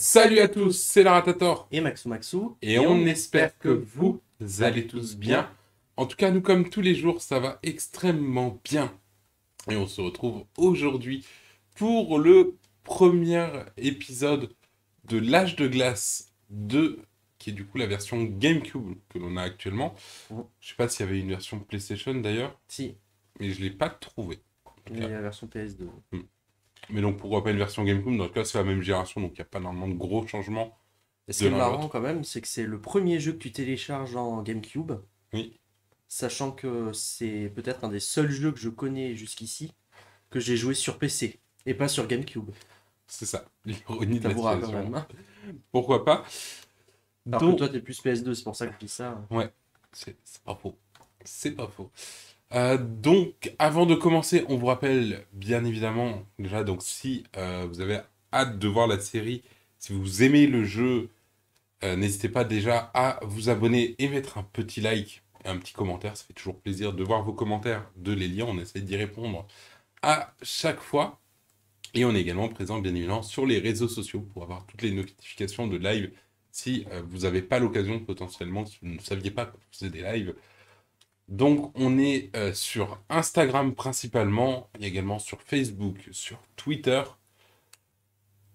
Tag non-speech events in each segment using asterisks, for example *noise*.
Salut à tous, c'est Laratator et Maxou Maxou. et on espère que vous allez tous bien. En tout cas, nous, comme tous les jours, ça va extrêmement bien. Et on se retrouve aujourd'hui pour le premier épisode de L'âge de glace 2, qui est du coup la version GameCube que l'on a actuellement. Je sais pas s'il y avait une version PlayStation d'ailleurs, Si, mais je l'ai pas trouvé. il y a la version PS2. Mais donc pourquoi pas une version GameCube? Dans le cas, c'est la même génération, donc il n'y a pas normalement de gros changements. Et ce qui est marrant quand même, c'est que c'est le premier jeu que tu télécharges en GameCube. Oui. Sachant que c'est peut-être un des seuls jeux que je connais jusqu'ici que j'ai joué sur PC et pas sur GameCube. C'est ça, l'ironie de la quand situation. même. Pourquoi pas? Alors Donc- que toi, t'es plus PS2, c'est pour ça que je dis ça. C'est c'est pas faux. C'est pas faux. Euh, donc, avant de commencer, on vous rappelle bien évidemment, déjà, donc si euh, vous avez hâte de voir la série, si vous aimez le jeu, euh, n'hésitez pas déjà à vous abonner et mettre un petit like un petit commentaire. Ça fait toujours plaisir de voir vos commentaires, de les lire. On essaie d'y répondre à chaque fois. Et on est également présent, bien évidemment, sur les réseaux sociaux pour avoir toutes les notifications de live si vous n'avez pas l'occasion potentiellement, si vous ne saviez pas qu'on faisait des lives. Donc on est euh, sur Instagram principalement, et également sur Facebook, sur Twitter.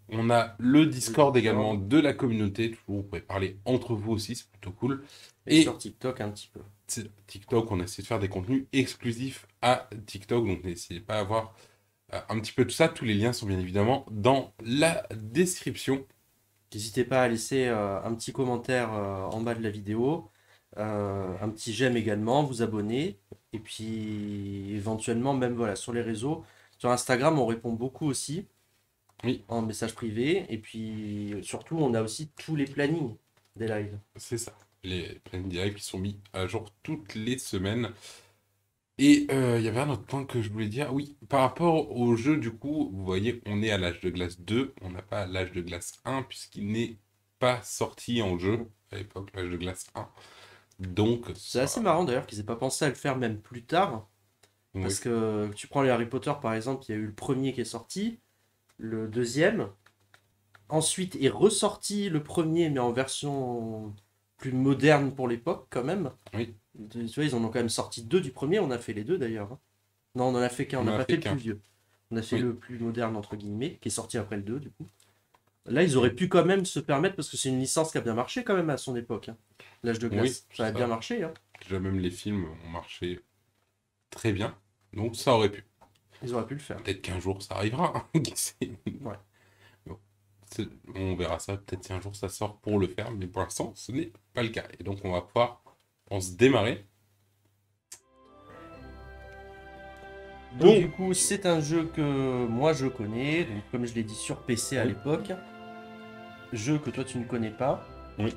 On a le Discord également de la communauté, vous pouvez parler entre vous aussi, c'est plutôt cool. Et, Et- sur TikTok un petit peu. TikTok, on essaie de faire des contenus exclusifs à TikTok, donc n'hésitez pas à voir euh, un petit peu tout ça. Tous les liens sont bien évidemment dans la description. N'hésitez pas à laisser euh, un petit commentaire en bas de la vidéo, un petit j'aime également, vous abonner, et puis éventuellement même voilà sur les réseaux. Sur Instagram, on répond beaucoup aussi. Oui. En message privé, et puis surtout, on a aussi tous les plannings des lives. C'est ça. Les plannings directs qui sont mis à jour toutes les semaines. Et euh, il y avait un autre point que je voulais dire. Oui, par rapport au jeu, du coup, vous voyez, on est à l'âge de glace 2, on n'a pas l'âge de glace 1, puisqu'il n'est pas sorti en jeu à l'époque, l'âge de glace 1. Donc, C'est assez marrant d'ailleurs qu'ils aient pas pensé à le faire même plus tard, Oui. parce que tu prends les Harry Potter par exemple, il y a eu le premier qui est sorti, le deuxième, ensuite est ressorti le premier mais en version plus moderne pour l'époque quand même. Oui. Tu vois, ils en ont quand même sorti deux du premier, on a fait les deux d'ailleurs. hein. Non, on en a fait qu'un, on n'a pas fait fait le plus vieux. On a fait Oui. le plus moderne entre guillemets, qui est sorti après le 2 du coup. Là, ils auraient pu quand même se permettre, parce que c'est une licence qui a bien marché quand même à son époque. hein. L'âge de glace, Oui, ça a ça. bien marché. hein. Déjà, même les films ont marché très bien. Donc, ça aurait pu. Ils auraient pu le faire. Peut-être qu'un jour ça arrivera. hein. *laughs* Ouais. Bon. On verra ça. Peut-être si un jour ça sort pour le faire. Mais pour l'instant, ce n'est pas le cas. Et donc, on va pouvoir, on se démarrer. Donc, Donc- du coup, c'est un jeu que moi je connais, donc, comme je l'ai dit sur PC à l'époque. Jeu que toi tu ne connais pas. Oui.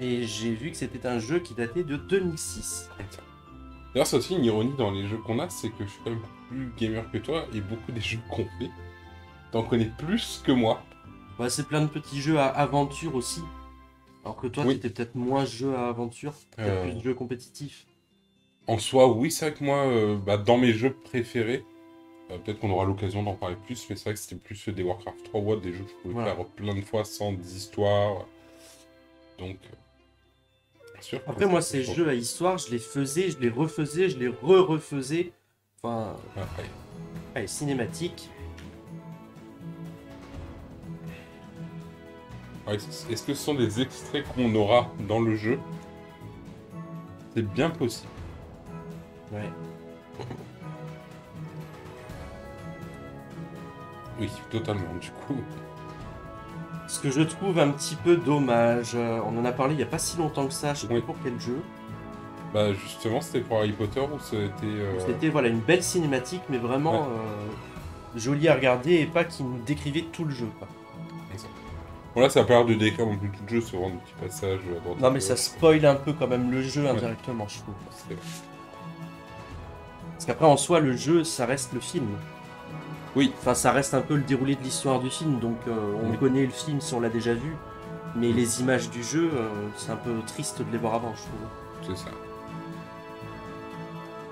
Et j'ai vu que c'était un jeu qui datait de 2006. D'ailleurs, c'est aussi une ironie dans les jeux qu'on a, c'est que je suis quand même plus gamer que toi et beaucoup des jeux qu'on fait, t'en connais plus que moi. Ouais, c'est plein de petits jeux à aventure aussi. Alors que toi, Oui. tu étais peut-être moins jeu à aventure, Euh. plus de jeux compétitifs. En soi, oui, c'est vrai que moi, euh, bah, dans mes jeux préférés, peut-être qu'on aura l'occasion d'en parler plus, mais c'est vrai que c'était plus des Warcraft 3 ou des jeux que je pouvais Voilà. faire plein de fois sans histoire. Donc, euh, sûr. Après, moi, ces jeux à histoire, je les faisais, je les refaisais, je les re-refaisais. Enfin, Ah, allez, cinématique. Ouais, Est-ce que ce sont des extraits qu'on aura dans le jeu? C'est bien possible. Ouais. Oui, totalement, du coup. Ce que je trouve un petit peu dommage, euh, on en a parlé il n'y a pas si longtemps que ça, je sais Oui. plus pour quel jeu. Bah, justement, c'était pour Harry Potter ou c'était. euh, C'était voilà, une belle cinématique, mais vraiment euh, jolie à regarder et pas qui nous décrivait tout le jeu. Quoi. Bon, là, ça a pas l'air de décrire non plus tout le jeu, des petits passages. à droite à Non, mais ça spoil un peu quand même le jeu indirectement, je trouve. Parce qu'après, en soi, le jeu, ça reste le film. Oui. Enfin, ça reste un peu le déroulé de l'histoire du film, donc euh, on Oui. connaît le film si on l'a déjà vu. Mais les images du jeu, euh, c'est un peu triste de les voir avant, je trouve. C'est ça.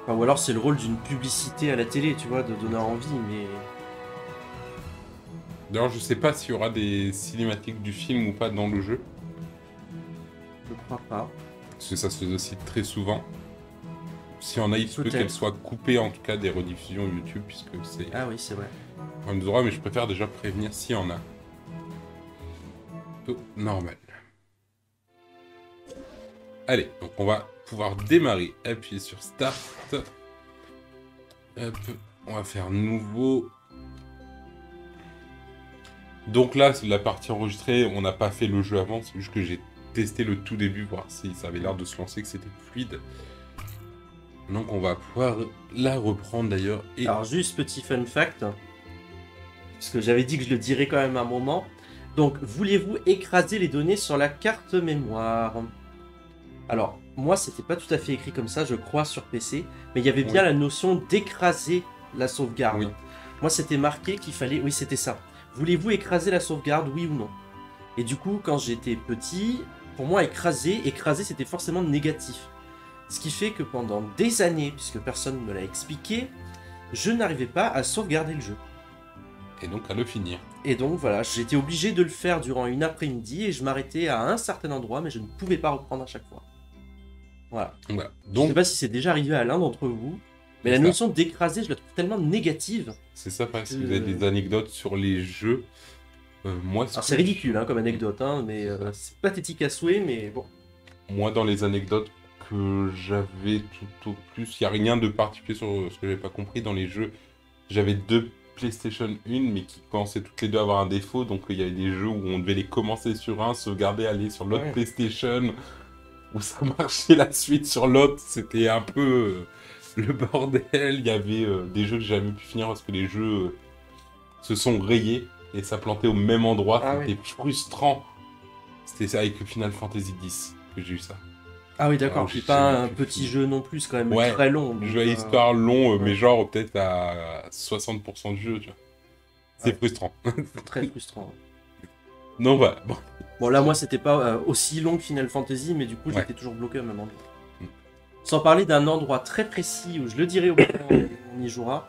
Enfin, ou alors c'est le rôle d'une publicité à la télé, tu vois, de donner envie, mais. D'ailleurs, je sais pas s'il y aura des cinématiques du film ou pas dans le jeu. Je crois pas. Parce que ça se fait aussi très souvent. Si on a, il se peut qu'elle soit coupée en tout cas des rediffusions YouTube, puisque c'est Ah oui, c'est vrai. on nous aura, mais je préfère déjà prévenir s'il y en a. Tout normal. Allez, donc on va pouvoir démarrer. Appuyer sur Start. Hop, on va faire nouveau. Donc là, c'est la partie enregistrée. On n'a pas fait le jeu avant, c'est juste que j'ai testé le tout début, voir si ça avait l'air de se lancer, que c'était fluide. Donc on va pouvoir la reprendre d'ailleurs. Et Alors juste petit fun fact, parce que j'avais dit que je le dirais quand même un moment. Donc voulez-vous écraser les données sur la carte mémoire? Alors moi c'était pas tout à fait écrit comme ça, je crois sur PC, mais il y avait bien Oui. la notion d'écraser la sauvegarde. Oui. Moi c'était marqué qu'il fallait, oui c'était ça. Voulez-vous écraser la sauvegarde, oui ou non? Et du coup quand j'étais petit, pour moi écraser, écraser c'était forcément négatif. Ce qui fait que pendant des années, puisque personne ne me l'a expliqué, je n'arrivais pas à sauvegarder le jeu. et donc à le finir. Et donc voilà, j'étais obligé de le faire durant une après-midi et je m'arrêtais à un certain endroit, mais je ne pouvais pas reprendre à chaque fois. Voilà. Voilà. je ne Donc sais pas si c'est déjà arrivé à l'un d'entre vous, mais la ça. notion d'écraser, je la trouve tellement négative. c'est ça, parce que vous avez des anecdotes sur les jeux. Euh, moi, c'est ridicule hein, comme anecdote, hein, mais euh, c'est pathétique à souhait, mais bon. Moi, dans les anecdotes que j'avais tout au plus, il n'y a rien de particulier sur ce que j'avais pas compris dans les jeux. J'avais deux PlayStation 1, mais qui commençaient toutes les deux à avoir un défaut. Donc, il y avait des jeux où on devait les commencer sur un, sauvegarder, aller sur l'autre Ouais. PlayStation, *laughs* où ça marchait la suite sur l'autre. C'était un peu euh, le bordel. Il y avait euh, des jeux que j'ai jamais pu finir parce que les jeux euh, se sont rayés et ça plantait au même endroit. Ah C'était frustrant. C'était ça avec Final Fantasy X que j'ai eu ça. Ah oui d'accord, c'est j'ai pas un petit jeu non plus, quand même Ouais, très long. Jeu à euh, histoire long, euh, mais genre peut-être à 60% du jeu, tu vois. C'est Ouais. frustrant. Très frustrant. Donc voilà, bon. Bon là moi c'était pas euh, aussi long que Final Fantasy mais du coup Ouais. j'étais toujours bloqué au même endroit. Mm. Sans parler d'un endroit très précis où je le dirai au moment où on y jouera,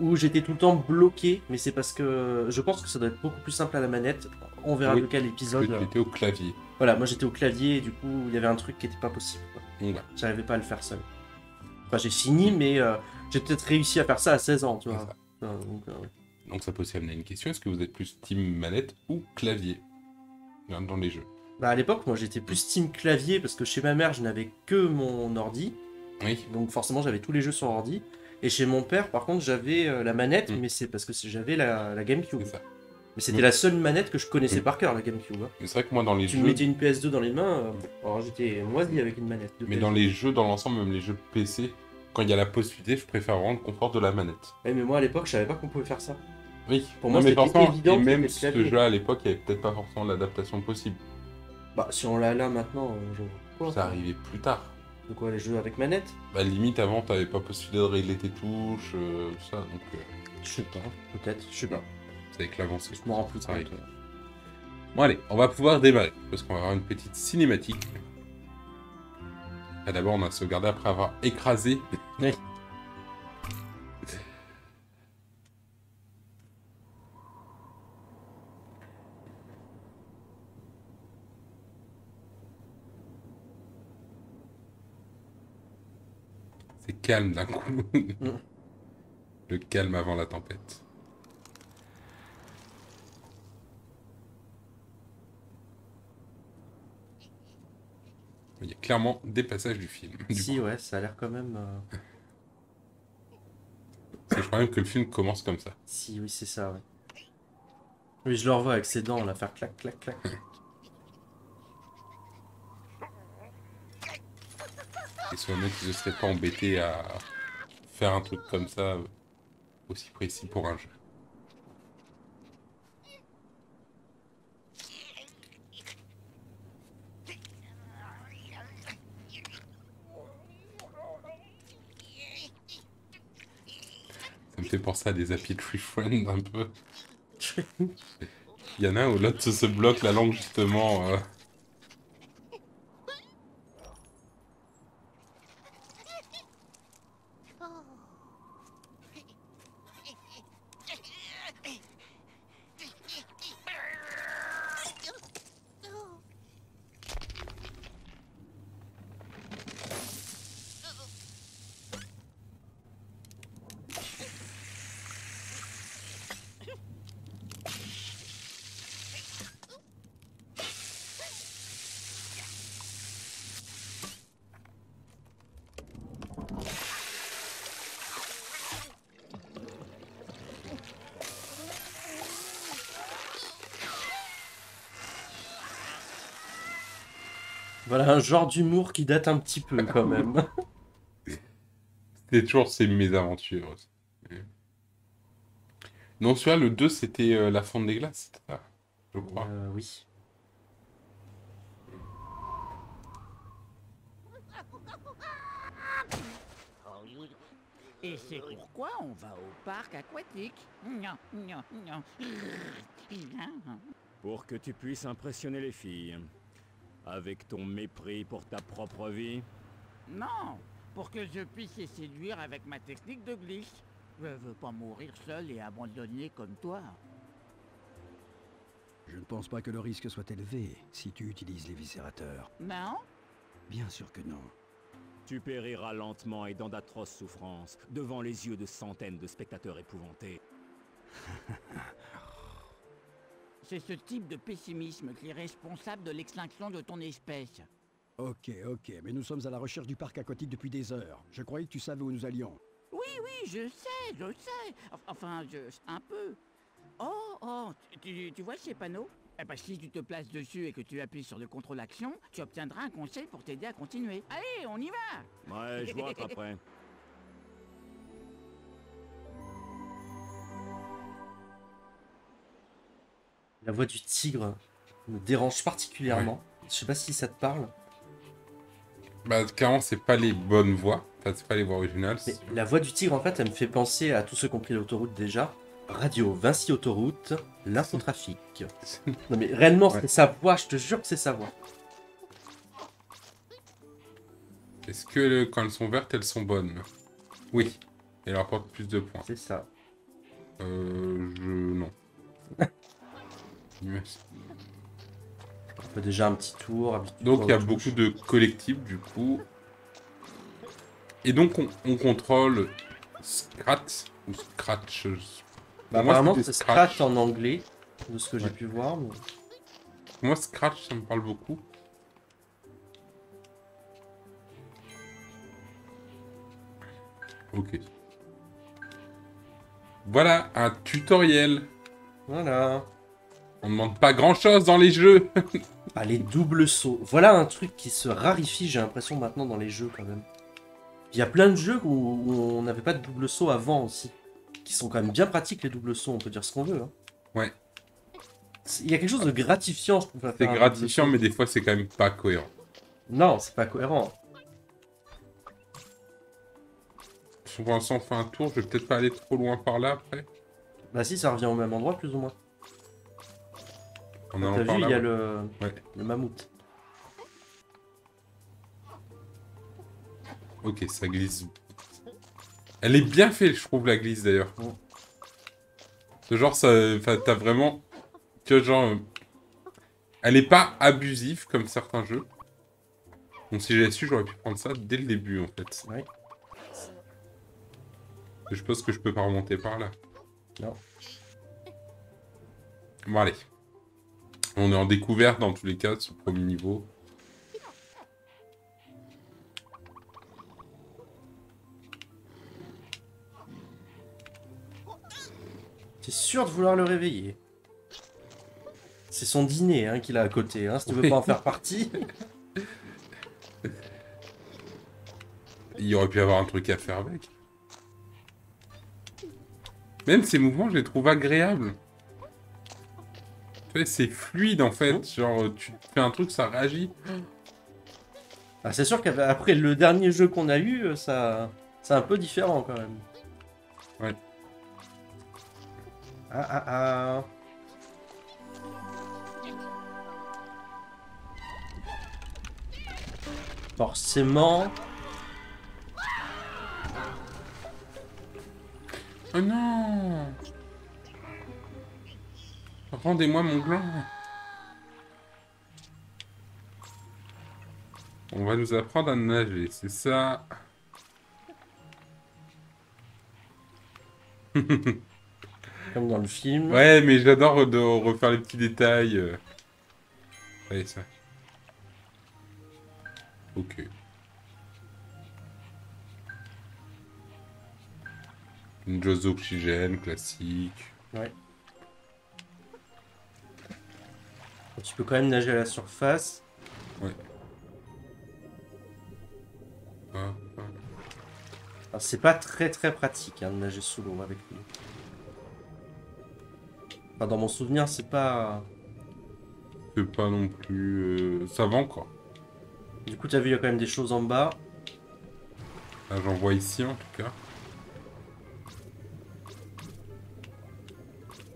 où j'étais tout le temps bloqué, mais c'est parce que je pense que ça doit être beaucoup plus simple à la manette. On verra Oui, lequel épisode. que tu étais au clavier. Voilà, moi j'étais au clavier et du coup il y avait un truc qui était pas possible. J'arrivais pas à le faire seul. Enfin j'ai fini mais euh, j'ai peut-être réussi à faire ça à 16 ans, tu c'est vois. ça. Euh, donc, euh, ça peut aussi amener à une question, est-ce que vous êtes plus team manette ou clavier? Dans dans les jeux Bah à l'époque moi j'étais plus team clavier parce que chez ma mère je n'avais que mon ordi. Oui, Donc forcément j'avais tous les jeux sur ordi. Et chez mon père par contre j'avais euh, la manette, Mm. mais c'est parce que j'avais la, la GameCube. ça. Mais c'était la seule manette que je connaissais par cœur, la GameCube. hein. C'est vrai que moi dans les Tu jeux, me mettais une PS2 dans les mains, euh, alors j'étais moisi avec une manette. de mais PS2. dans les jeux dans l'ensemble, même les jeux PC, quand il y a la possibilité, je préfère vraiment le confort de la manette. Ouais, mais moi à l'époque je savais pas qu'on pouvait faire ça. Oui, Pour Non, moi, c'était évident et même ce jeu à l'époque, il n'y avait peut-être pas forcément l'adaptation possible. Bah si on l'a là maintenant, euh, je... quoi, Ça arrivait plus tard. De quoi les jeux avec manette? Bah limite avant, t'avais pas possibilité de régler tes touches, euh, tout ça, donc euh, Je sais pas, peut-être, je sais pas. Avec l'avancée. Je m'en rends plus compte. Bon allez, on va pouvoir démarrer, parce qu'on va avoir une petite cinématique. Et d'abord, on a sauvegardé après avoir écrasé. C'est calme d'un coup. Le calme avant la tempête. Il y a clairement des passages du film. Du Si coup. ouais, ça a l'air quand même... euh, je crois même que le film commence comme ça. Si oui c'est ça ouais. Oui je le revois avec ses dents, là, faire clac clac clac. *laughs* Et ce mec ne serait pas embêté à faire un truc comme ça euh, aussi précis pour un jeu. Fait penser à des Happy Tree Friends un peu. *laughs* Il y en a un où l'autre se bloque la langue justement. euh, genre d'humour qui date un petit peu quand même. *laughs* C'était toujours ces mésaventures. Non, celui-là, le 2, c'était euh, la fonte des glaces, je crois. Euh, oui. Et c'est pourquoi on va au parc aquatique. Pour que tu puisses impressionner les filles. Avec ton mépris pour ta propre vie. Non, pour que je puisse les séduire avec ma technique de glitch. Je veux pas mourir seul et abandonné comme toi. Je ne pense pas que le risque soit élevé si tu utilises les viscérateurs. Non Bien sûr que non. Tu périras lentement et dans d'atroces souffrances, devant les yeux de centaines de spectateurs épouvantés. *laughs* C'est ce type de pessimisme qui est responsable de l'extinction de ton espèce. Ok, ok, mais nous sommes à la recherche du parc aquatique depuis des heures. Je croyais que tu savais où nous allions. Oui, oui, je sais, je sais. Enf- Enfin, je... un peu. Oh, oh, tu, tu vois ces panneaux? Eh ben, si tu te places dessus et que tu appuies sur le contrôle action, tu obtiendras un conseil pour t'aider à continuer. Allez, on y va Ouais, je vous rattraperai. *laughs* La voix du tigre me dérange particulièrement. Je sais pas si ça te parle. Bah, clairement, c'est pas les bonnes voix. Enfin, c'est pas les voix originales. Mais la voix du tigre, en fait, elle me fait penser à tous ceux qui ont pris l'autoroute déjà. Radio, Vinci Autoroute, l'infotrafic. *laughs* Non mais réellement, Ouais. c'est sa voix, je te jure que c'est sa voix. Est-ce que quand elles sont vertes, elles sont bonnes? Oui. Elles rapportent plus de points. C'est ça. Euh, je... Non. *laughs* On fait déjà un petit tour. un petit Donc il y a beaucoup de collectifs du coup. Et donc on, on contrôle Scratch ou Scratch. Bah, moi, apparemment, c'est Scratch en anglais, de ce que j'ai pu voir. mais- Moi Scratch ça me parle beaucoup. Ok. Voilà un tutoriel. Voilà. On ne demande pas grand chose dans les jeux. *laughs* Ah, les doubles sauts. Voilà un truc qui se raréfie, j'ai l'impression, maintenant dans les jeux quand même. Il y a plein de jeux où, où on n'avait pas de double saut avant aussi. Qui sont quand même bien pratiques, les doubles sauts, on peut dire ce qu'on veut. hein. Ouais. Il y a quelque chose de gratifiant, je trouve. C'est gratifiant mais des fois c'est quand même pas cohérent. Non, c'est pas cohérent. Si on fait un tour, je vais peut-être pas aller trop loin par là après. Bah si, ça revient au même endroit, plus ou moins. En T'as vu, il y a le... Ouais. le mammouth. Ok, ça glisse. Elle est bien faite, je trouve, la glisse d'ailleurs. Ce genre, ça, t'as vraiment. Tu vois, genre. euh, Elle est pas abusive comme certains jeux. Donc, si j'avais su, j'aurais pu prendre ça dès le début en fait. Ouais. Je pense que je peux pas remonter par là. Non. Bon, allez. On est en découverte dans tous les cas, ce premier niveau. T'es sûr de vouloir le réveiller? C'est son dîner hein, qu'il a à côté, hein, si tu veux Oui. pas en faire partie. Il aurait pu y avoir un truc à faire avec. Même ces mouvements, je les trouve agréables. C'est fluide en fait. Genre, tu fais un truc, ça réagit. Ah, c'est sûr qu'après le dernier jeu qu'on a eu, euh, ça, c'est un peu différent quand même. Ouais. Ah ah ah. Forcément. Oh non Rendez-moi mon gland. On va nous apprendre à nager, c'est ça. *laughs* Comme dans le film. Ouais, mais j'adore refaire les petits détails. Allez, ça. Ok. Une dose d'oxygène classique. Tu peux quand même nager à la surface. Ouais. Hein, hein. Alors c'est pas très très pratique hein, de nager sous l'eau avec lui. Enfin, dans mon souvenir, c'est pas... C'est pas non plus... Euh... Ça va encore. Du coup, t'as vu, il y a quand même des choses en bas. Ah, j'en vois ici, en tout cas.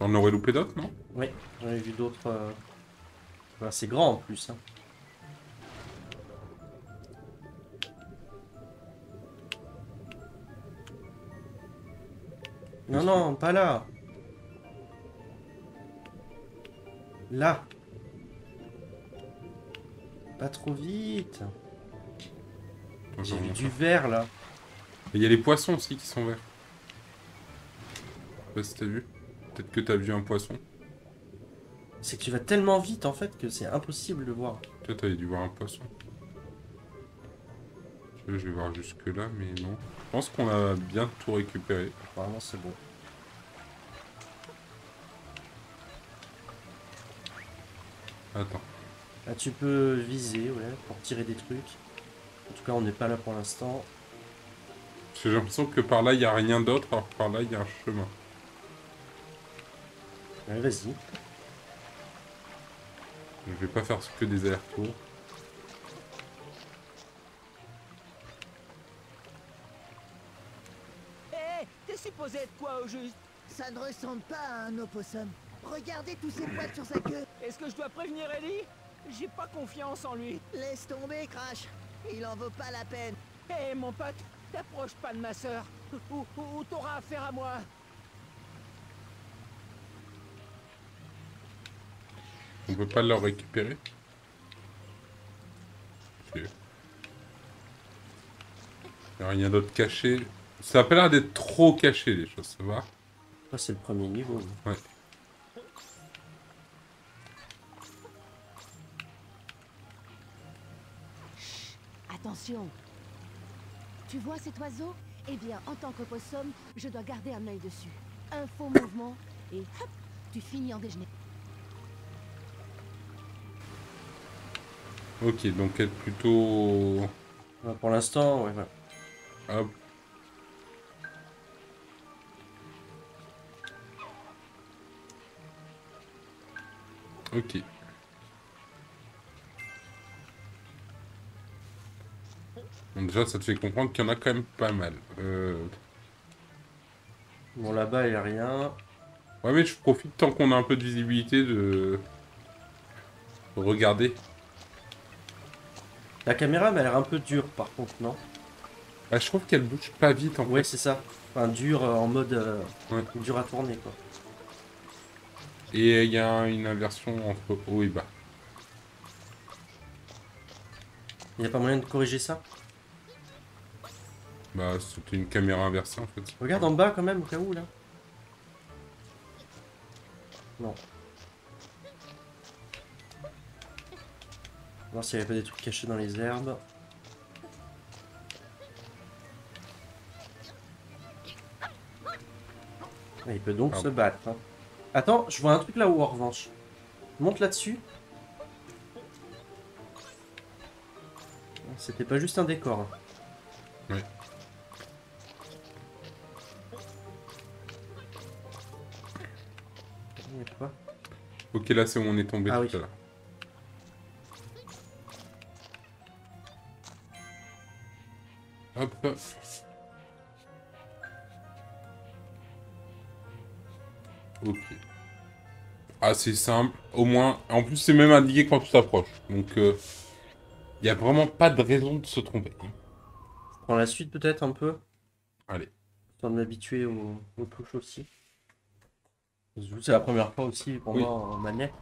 On aurait loupé d'autres, non? Oui, j'en ai vu d'autres... Euh, enfin, c'est grand en plus. hein. Non, non, pas là. Là. Pas trop vite. J'ai vu du vert là. Et Il y a les poissons aussi qui sont verts. Je sais pas si t'as vu. Peut-être que t'as vu un poisson. C'est que tu vas tellement vite en fait que c'est impossible de voir. Toi, t'avais dû voir un poisson. Je vais voir jusque là, mais non. Je pense qu'on a bien tout récupéré. Apparemment c'est bon. Attends. Là tu peux viser ouais, pour tirer des trucs. En tout cas on n'est pas là pour l'instant. J'ai l'impression que par là, il n'y a rien d'autre, alors que par là, il y a un chemin. Ouais, Vas-y. Je vais pas faire que des allers-retours. Hé, t'es supposé être quoi au juste? Ça ne ressemble pas à un opossum. Regardez tous ces poils sur sa queue. Est-ce que je dois prévenir Ellie J'ai pas confiance en lui. Laisse tomber, Crash. Il en vaut pas la peine. Hé, mon pote, t'approches pas de ma sœur. Ou, ou, ou t'auras affaire à moi? On peut pas le récupérer? Y a rien d'autre caché. Ça a pas l'air d'être trop caché, les choses, ça va? Ça c'est le premier niveau. Ouais. Attention Tu vois cet oiseau? Eh bien, en tant qu'opossum, je dois garder un œil dessus. Un faux mouvement, et hop, tu finis en déjeuner. Ok, donc être plutôt... Ouais, Pour l'instant, ouais, voilà. Hop. Ok. Bon, déjà, ça te fait comprendre qu'il y en a quand même pas mal. Euh... Bon là-bas il n'y a rien. Ouais, mais je profite tant qu'on a un peu de visibilité de... de regarder. La caméra m'a l'air un peu dure par contre, non? Ah, je trouve qu'elle bouge pas vite en Ouais fait. c'est ça. Enfin dur euh, en mode euh, Ouais. dur à tourner quoi. Et il y a une inversion entre haut et bas. Il n'y a pas moyen de corriger ça? Bah, c'était une caméra inversée en fait. Regarde en bas quand même au cas où là. Non. Voir s'il n'y avait pas des trucs cachés dans les herbes. Ah, il peut donc se battre. hein. Attends, je vois un truc là-haut en revanche. Monte là-dessus. C'était pas juste un décor. hein. Ouais. Il y a quoi? Ok, là c'est où on est tombé Ah tout oui. à l'heure. Hop. Ok. Ah, c'est simple. Au moins, en plus, c'est même indiqué quand tu t'approches. Donc, il n'y a vraiment pas de raison de se tromper. Prends la suite peut-être un peu. Allez. Histoire de m'habituer aux, aux touches aussi. C'est la première fois aussi pour Oui. moi en manette.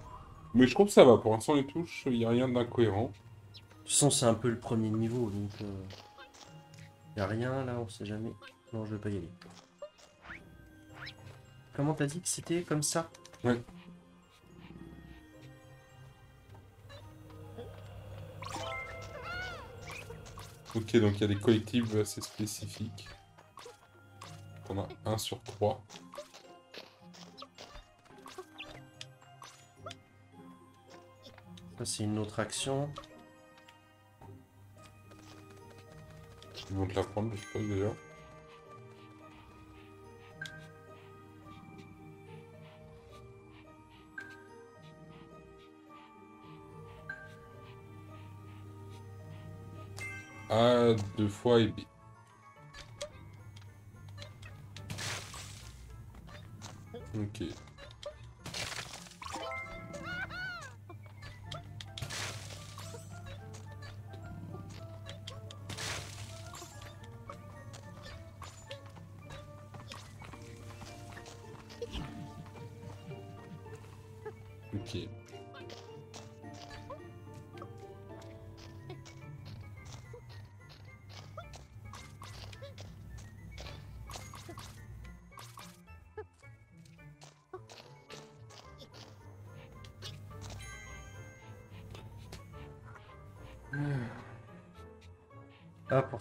Mais je trouve que ça va. Pour l'instant, les touches, il n'y a rien d'incohérent. De toute façon, c'est un peu le premier niveau, donc... Euh... Rien là, on sait jamais. Non, je vais pas y aller. Comment t'as dit que c'était comme ça? Ouais. Ok, donc il y a des collectifs assez spécifiques. On a un sur trois. Ça, c'est une autre action. Ils vont te la prendre, je suppose, déjà. Ah, deux fois et Ok.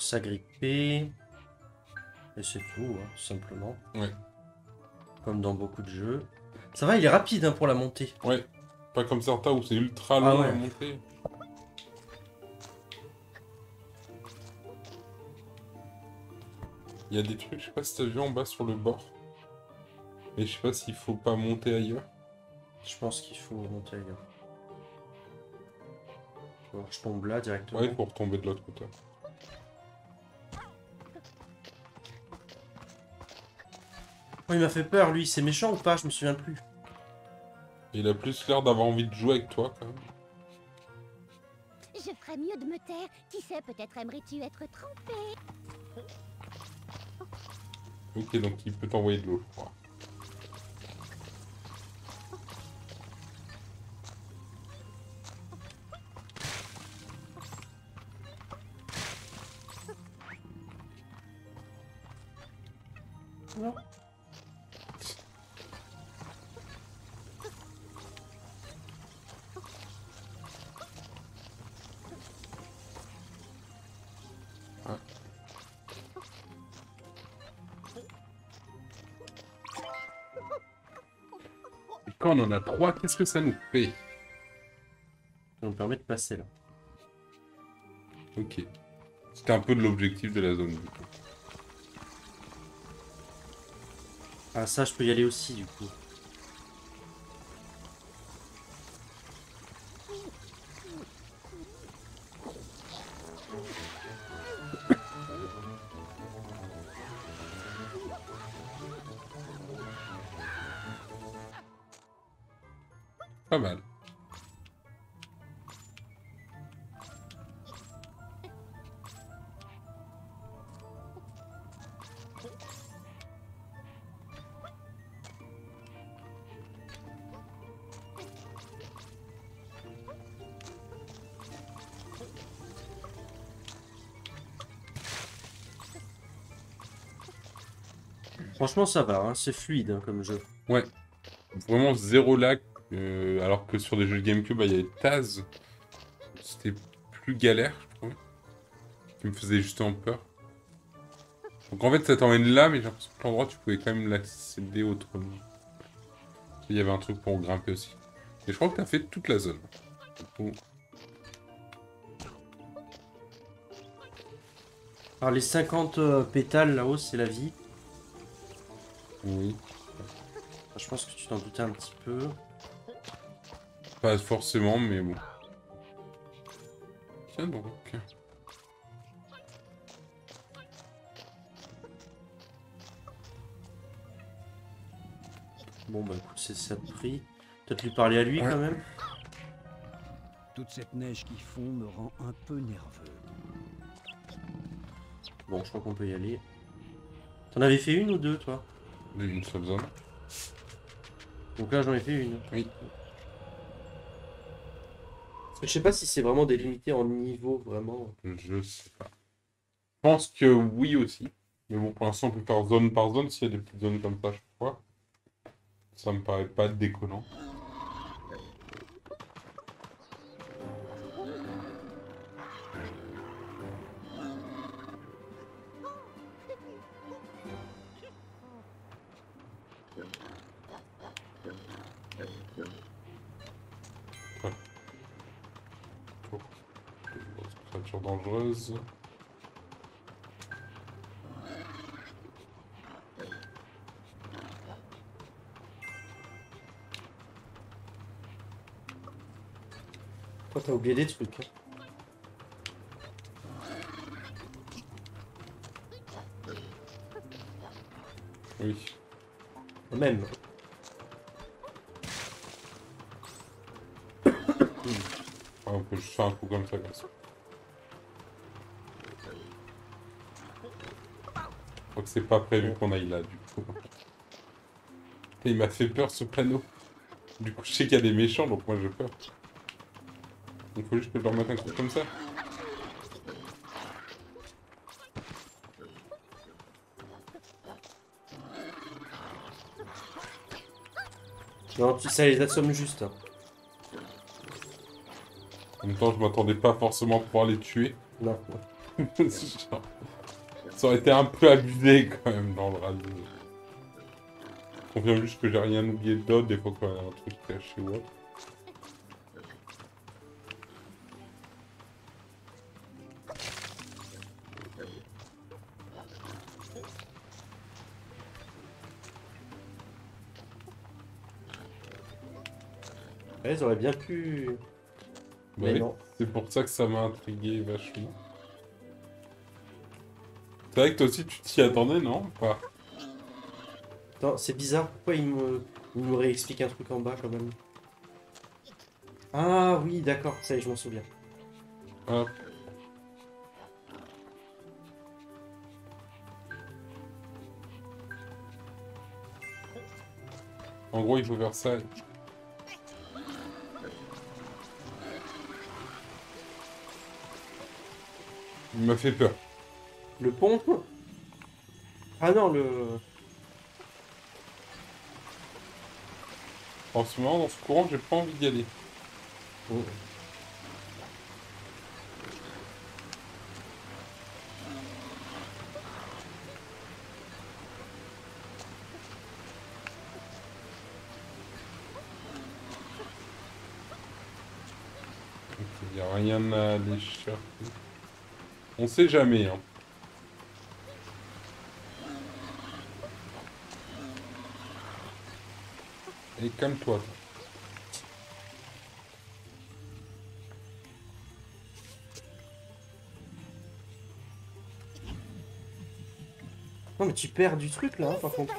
S'agripper. Et c'est tout, hein, tout simplement. Ouais. Comme dans beaucoup de jeux. Ça va, il est rapide hein, pour la montée. Ouais. Pas comme certains où c'est ultra Ah long ouais. à monter. Il y a des trucs, je sais pas si t'as vu en bas sur le bord. Mais je sais pas s'il faut pas monter ailleurs. Je pense qu'il faut monter ailleurs. Alors, je tombe là directement. Ouais, pour tomber de l'autre côté. Oh, il m'a fait peur, lui? C'est méchant ou pas? Je me souviens plus. Il a plus l'air d'avoir envie de jouer avec toi quand même. Je ferais mieux de me taire. Qui sait, peut-être aimerais-tu être trempé? Ok, donc il peut t'envoyer de l'eau, je crois. Non. Quand on en a trois, qu'est-ce que ça nous fait Ça nous permet de passer là. Ok. C'était un peu de l'objectif de la zone. du coup. Ah, ça, je peux y aller aussi, du coup. Franchement, ça va, hein, c'est fluide hein, comme jeu. Vraiment zéro lag. euh, alors que sur des jeux de GameCube, bah, il y avait Taz. C'était plus galère, je trouvais. Qui me faisait justement peur. Donc en fait, ça t'emmène là, mais j'ai l'impression que l'endroit, tu pouvais quand même l'accéder autrement. Il y avait un truc pour grimper aussi. Et je crois que t'as fait toute la zone. Bon. Alors, les 50 euh, pétales là-haut, c'est la vie. Oui. Enfin, je pense que tu t'en doutais un petit peu. Pas forcément, mais bon. Tiens donc. Bon, bah écoute, c'est ça de prix. Peut-être lui parler à lui Ouais. quand même. Toute cette neige qui fond me rend un peu nerveux. Bon, je crois qu'on peut y aller. T'en avais fait une ou deux, toi? Une seule zone. Donc là, j'en ai fait une. Oui. Je sais pas si c'est vraiment délimité en niveau, vraiment. Je sais pas. Je pense que oui aussi. Mais bon, pour l'instant, on peut faire zone par zone s'il y a des petites zones comme ça, je crois. Ça me paraît pas déconnant. Pour- Créature dangereuse. Toi, t'as oublié des trucs. hein. Ah, on peut faire un coup comme ça. Je crois que c'est pas prévu qu'on aille là, du coup. Il m'a fait peur, ce panneau. Du coup, je sais qu'il y a des méchants, donc moi j'ai peur. Il faut juste que je leur mette un coup comme ça. Non, tu- ça les assomme juste. En même temps, je m'attendais pas forcément à pouvoir les tuer. Non. Genre, *laughs* ça aurait été un peu abusé quand même dans le radeau. Je confirme juste que j'ai rien oublié d'autre, des fois quand il y a un truc caché ou autre. Ouais, bien pu. Mais non. C'est pour ça que ça m'a intrigué vachement. C'est vrai que toi aussi tu t'y attendais, non. Attends, c'est bizarre. Pourquoi il me... il me réexplique un truc en bas quand même? Ah oui, d'accord, ça y est, je m'en souviens. Hop. En gros, il faut faire ça. Il m'a fait peur. Le pont Ah non, le. En ce moment, dans ce courant, j'ai pas envie d'y aller. Oh. Il n'y a rien à aller chercher. On sait jamais, hein. Et calme-toi. toi. Non, mais tu perds du truc là, hein, par contre.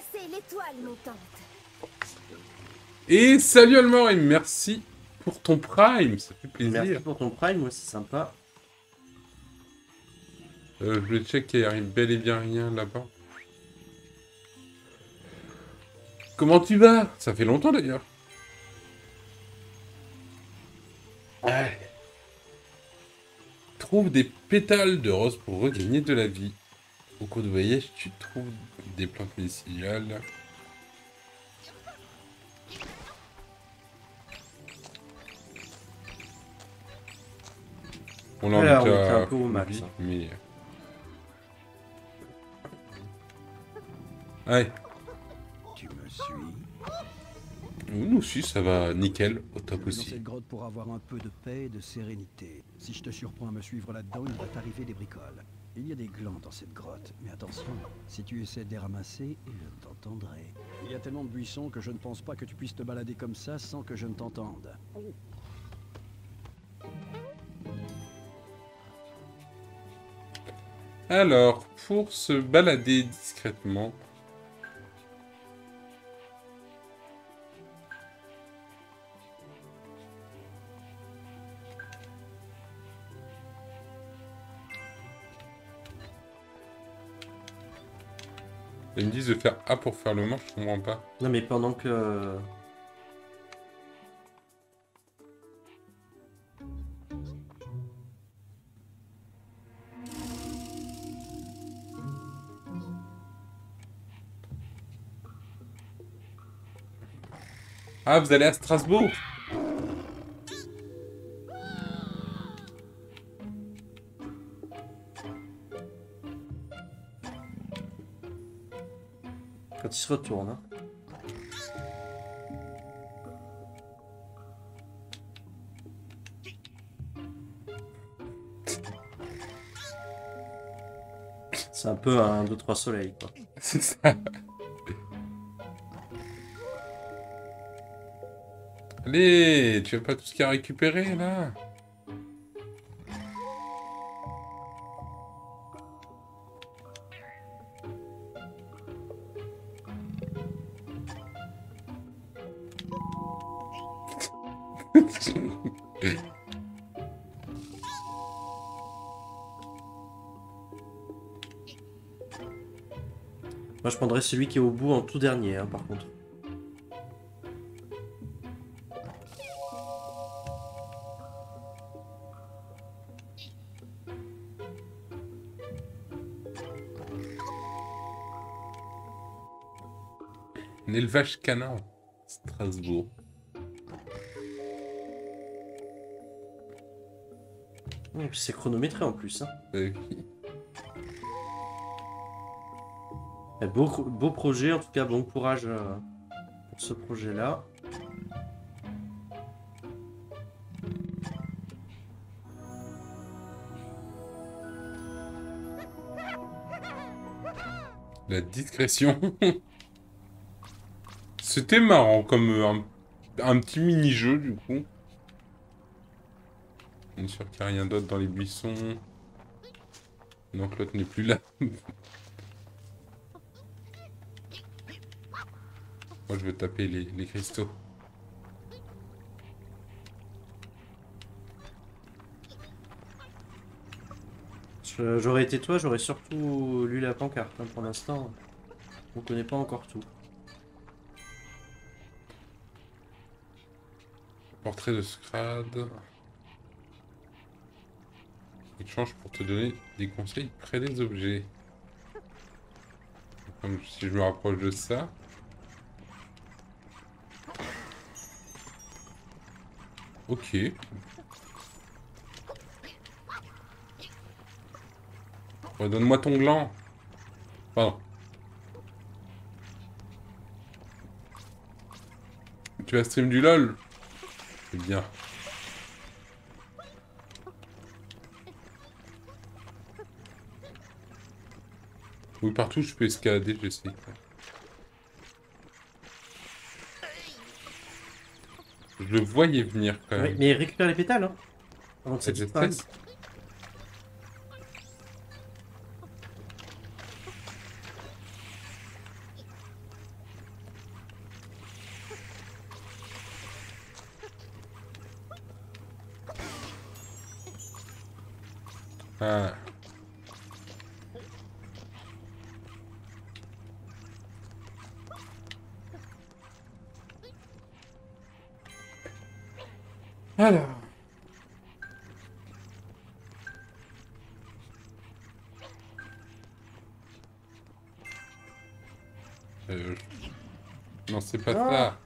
Et salut Almor et merci pour ton prime, ça fait plaisir. Merci pour ton prime, moi c'est sympa. Euh, je vais check qu'il n'y a bel et bien rien là-bas. Comment tu vas? Ça fait longtemps d'ailleurs. Ouais. Trouve des pétales de rose pour regagner de la vie. Au cours du voyage, tu trouves des plantes médicinales. On l'a un peu au max, vu, hein. mais... Ouais, Tu me suis? Nous aussi, ça va nickel, au top Dans aussi. cette grotte pour avoir un peu de paix et de sérénité. Si je te surprends à me suivre là-dedans, il va t'arriver des bricoles. Il y a des glands dans cette grotte, mais attention, si tu essaies de les ramasser, je t'entendrai. Il y a tellement de buissons que je ne pense pas que tu puisses te balader comme ça sans que je ne t'entende. Alors, pour se balader discrètement... Ils me disent de faire A pour faire le manche, je comprends pas. Non, mais pendant que. Ah, vous allez à Strasbourg? Retourne. Hein. C'est un peu un 2-3 soleil quoi. *laughs* C'est ça. Allez, tu veux pas tout ce qu'il y a à récupérer là? Moi, je prendrais celui qui est au bout en tout dernier, hein, par contre. Un élevage canin. Strasbourg. Et puis c'est chronométré en plus. Hein. Euh, Beau, beau projet, en tout cas, bon courage euh, pour ce projet-là. La discrétion. *laughs* C'était marrant comme euh, un, un petit mini-jeu du coup. On est sûr qu'il n'y a rien d'autre dans les buissons. Donc l'autre n'est plus là. *laughs* Moi je veux taper les, les cristaux. J'aurais été toi, j'aurais surtout lu la pancarte. hein, pour l'instant, on connaît pas encore tout. Portrait de Scrad. Il change pour te donner des conseils près des objets. Comme si je me rapproche de ça. Ok. Redonne-moi ton gland. Pardon. Tu vas stream du LOL C'est bien. Oui, partout je peux escalader, j'essaie. Le voyais venir quand Oui, même. mais récupère les pétales, hein. Avant que ça disparaisse. Euh, Non, c'est pas Ah. ça.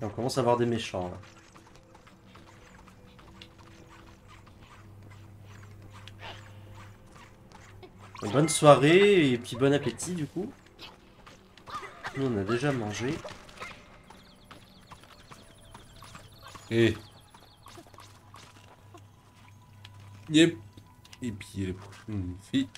Et on commence à avoir des méchants, là. Bonne soirée et puis bon appétit du coup. On a déjà mangé. Et. Yep. Et puis les prochaines filles.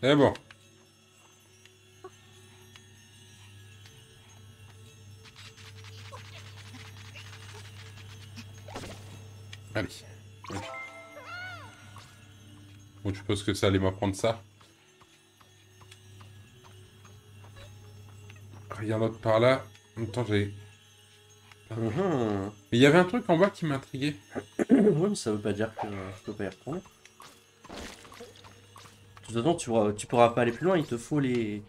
C'est bon. Que ça allait m'apprendre ça. Rien d'autre par là. En même temps, j'ai... Mais il y avait un truc en bas qui m'intriguait. *coughs* ouais, mais ça veut pas dire que je peux pas y retourner. De toute façon, tu, pourras- tu pourras pas aller plus loin, il te faut les,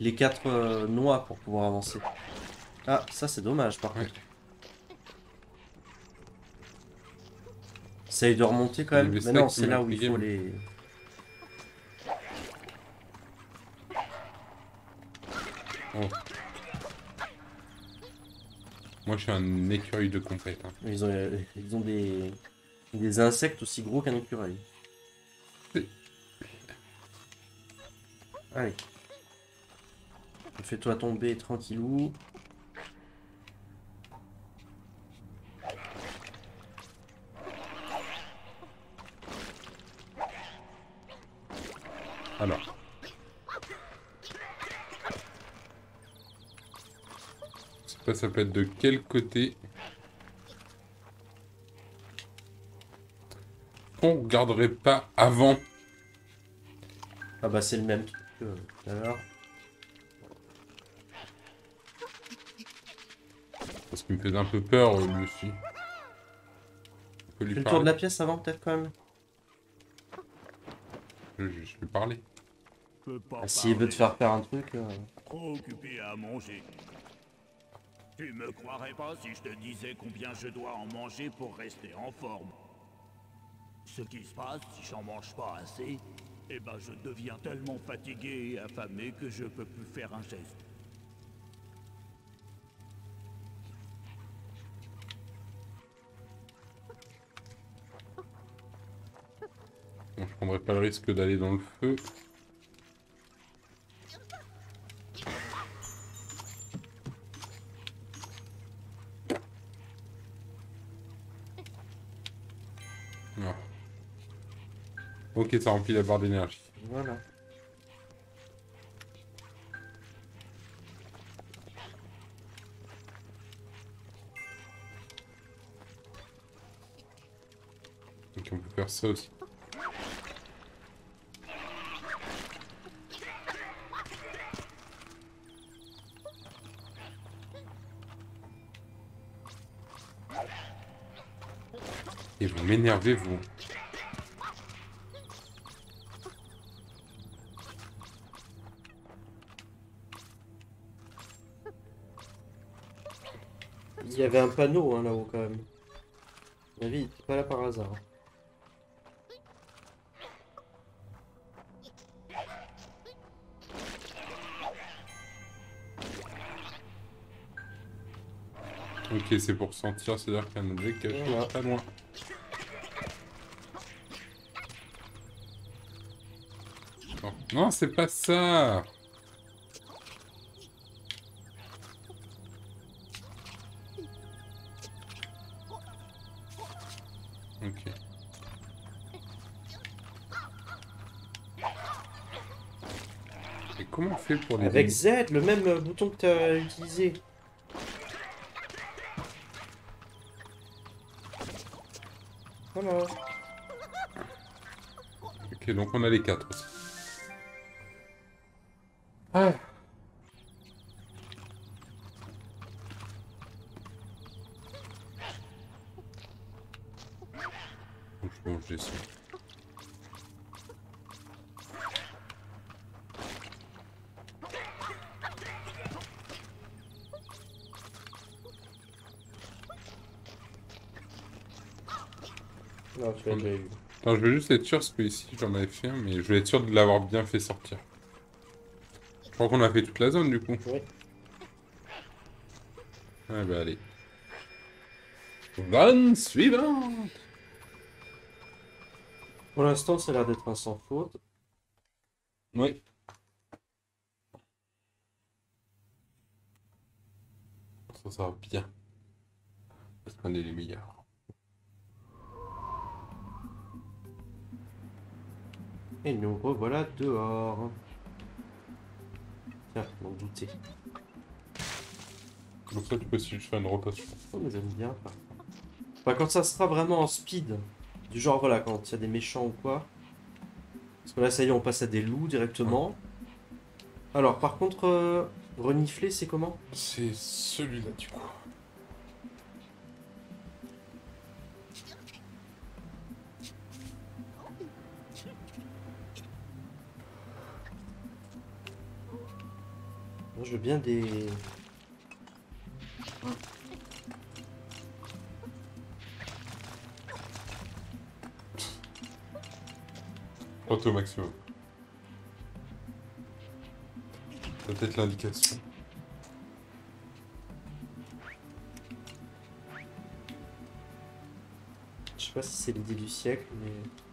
les quatre euh, noix pour pouvoir avancer. Ah, ça c'est dommage par Ouais. contre. Essaye de remonter quand même. Mais non, c'est là où il faut les. Je suis un écureuil de compète. hein. Ils ont, euh, ils ont des, des insectes aussi gros qu'un écureuil. Allez. Fais-toi tomber tranquillou. Je ça peut être de quel côté. On regarderait pas avant. Ah bah c'est le même truc que tout à l'heure. Parce qu'il me faisait un peu peur, euh, lui aussi. On peut lui Fais le tour de la pièce avant peut-être quand même. Je vais juste lui parler. Ah, S'il veut te faire faire un truc. euh, Trop occupé à manger. Tu me croirais pas si je te disais combien je dois en manger pour rester en forme. Ce qui se passe si j'en mange pas assez, eh ben je deviens tellement fatigué et affamé que je peux plus faire un geste. Je prendrais pas le risque d'aller dans le feu. Ok, ça remplit la barre d'énergie. Voilà. Donc on peut faire ça aussi. Et vous m'énervez, vous. Il y avait un panneau hein, là-haut quand même. Ma vie, il était pas là par hasard. Ok, c'est pour sentir, c'est-à-dire qu'il y a un objet caché Voilà. pas loin. Non, non c'est pas ça Pour les... Avec Z, le même euh, bouton que tu as utilisé. Voilà. Ok, donc on a les quatre aussi. Attends, je veux juste être sûr, parce que ici j'en avais fait un, mais je veux être sûr de l'avoir bien fait sortir. Je crois qu'on a fait toute la zone du coup. Oui. Ah bah allez. Zone suivante Pour l'instant, ça a l'air d'être un sans faute. Oui. Ça, ça va bien. Parce qu'on est les meilleurs. Et nous revoilà dehors. Tiens, m'en douter. Donc ça, tu peux juste faire une rotation. Oh, mais j'aime bien. Enfin, quand ça sera vraiment en speed, du genre, voilà, quand il y a des méchants ou quoi. Parce que là, ça y est, on passe à des loups directement. Alors, par contre, euh, renifler, c'est comment? C'est celui-là du coup. Je veux bien des... Auto maximum. C'est peut-être l'indication. Je sais pas si c'est l'idée du siècle, mais...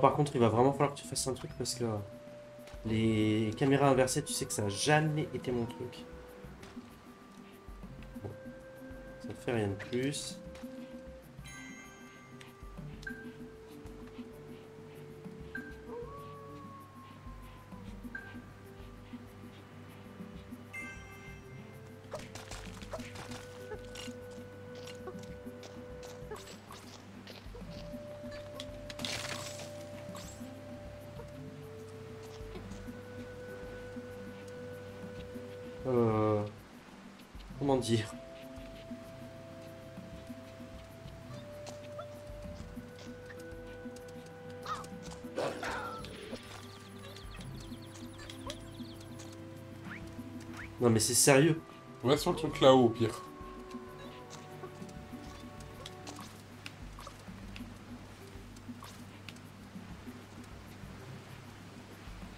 par contre, il va vraiment falloir que tu fasses un truc parce que les caméras inversées, tu sais que ça a jamais été mon truc. Bon. Ça ne fait rien de plus. C'est sérieux. Va sur le truc là-haut, au pire.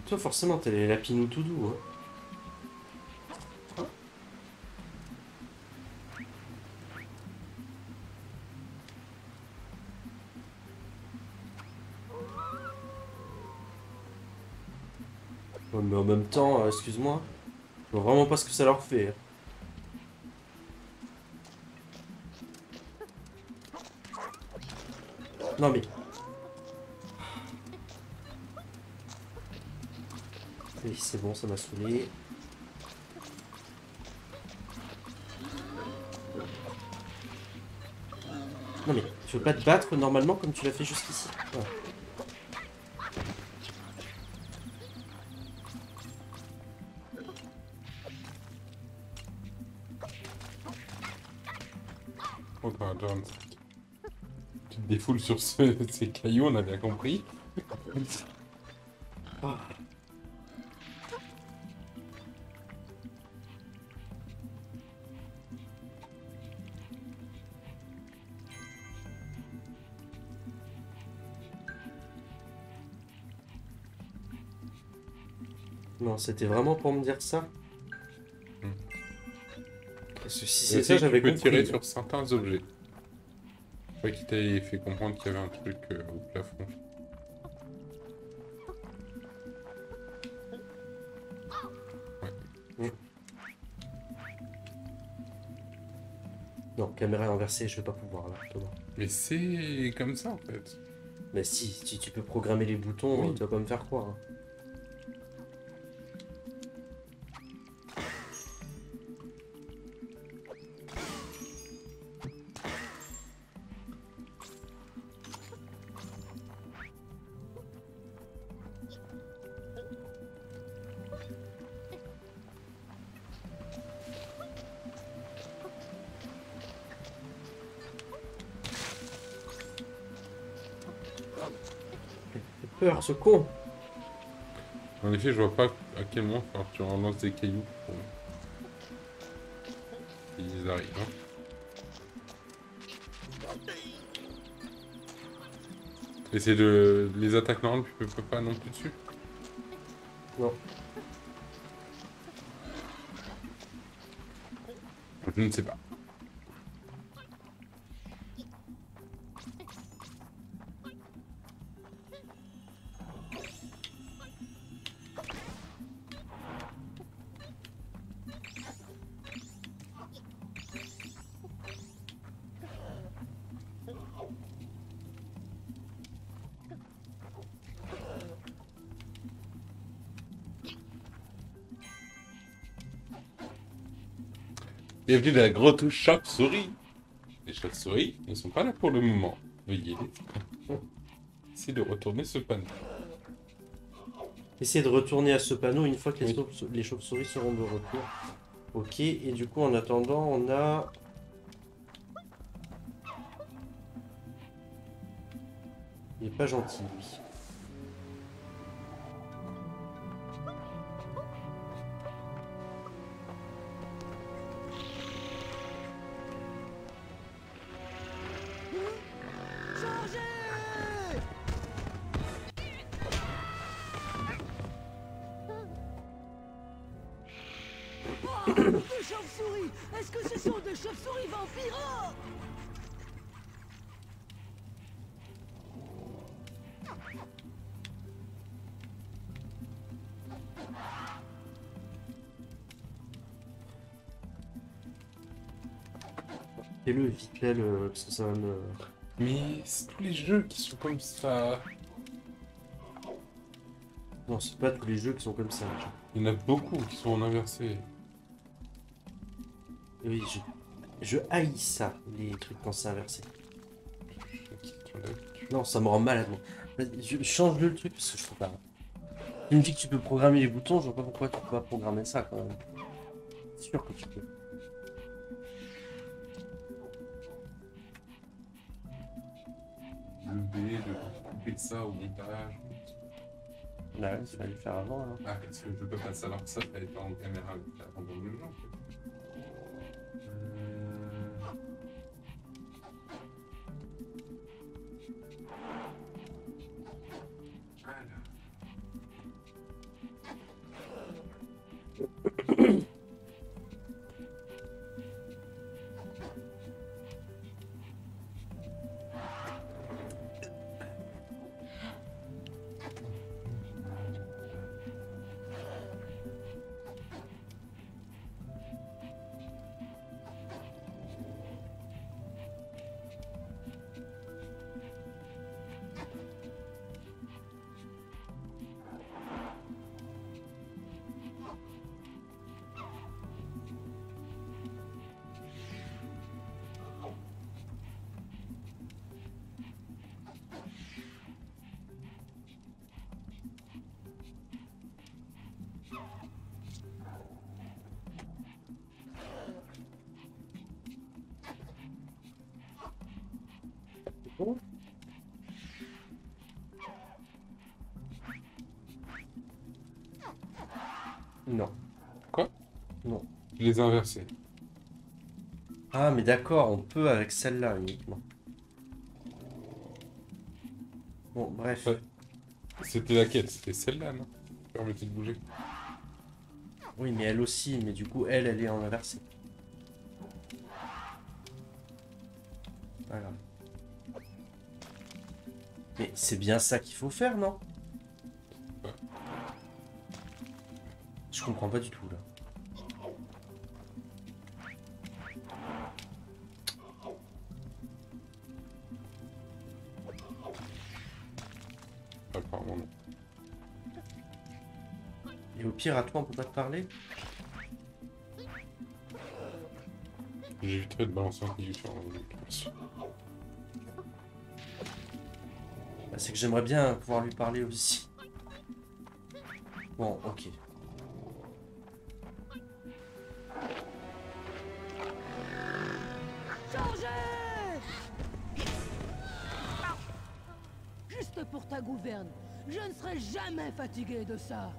Toi forcément t'es les lapinous tout doux. Hein. Mais en même temps, euh, excuse-moi, je vois vraiment pas ce que ça leur fait. hein. Non mais... Oui, c'est bon, ça m'a saoulé. Non mais, tu veux pas te battre normalement comme tu l'as fait jusqu'ici? Défoules sur ce- *laughs* ces cailloux, on a bien compris. Non, c'était vraiment pour me dire ça Hmm. Parce que si c'est ça, j'avais compris. tirer sur certains objets. Crois qu'il t'avait fait comprendre qu'il y avait un truc euh, au plafond. Non, caméra inversée, je vais pas pouvoir là, Thomas. Mais c'est comme ça en fait. Mais si, si tu peux programmer les boutons, Oui. tu vas pas me faire croire. hein. Ce con En effet, je vois pas à quel moment tu relances des cailloux pour... Ils arrivent. Hein. Et c'est de... les attaques normales, tu peux pas non plus dessus? Non. *laughs* Je ne sais pas. Bienvenue dans la grotte chauve-souris. Les chauves-souris ne sont pas là pour le moment. Veuillez. Essayez de retourner ce panneau. Essayez de retourner à ce panneau une fois que les, Oui. les chauves-souris seront de retour. Ok, et du coup, en attendant, on a... Il est pas gentil, lui. Le... parce que ça va me... Mais c'est tous les jeux qui sont comme ça. Non, c'est pas tous les jeux qui sont comme ça. Il y en a beaucoup qui sont en inversé. Oui, je... Je haïs ça, les trucs quand c'est inversé. Non, ça me rend malade. moi. Je change le truc parce que je trouve pas. Tu me dis que tu peux programmer les boutons, je vois pas pourquoi tu peux pas programmer ça quand même. C'est sûr que tu peux. B, de couper ça au montage. Bah ouais, il fallait le faire avant. hein. Ah, parce que je peux pas savoir ça, elle est pas en caméra, elle est en dans le les ai inversés. Ah, mais d'accord, on peut avec celle-là uniquement. Bon, bref. Ouais. C'était laquelle C'était celle-là, non? Permettez de bouger. Oui, mais elle aussi, mais du coup, elle, elle est en inversé. Voilà. Mais c'est bien ça qu'il faut faire, non? Ouais. Je comprends pas du tout, là. À toi, on peut pas te parler J'éviterai de balancer un petit sur un Bah, C'est que j'aimerais bien pouvoir lui parler aussi. Bon, ok. Changez Juste pour ta gouverne, je ne serai jamais fatigué de ça.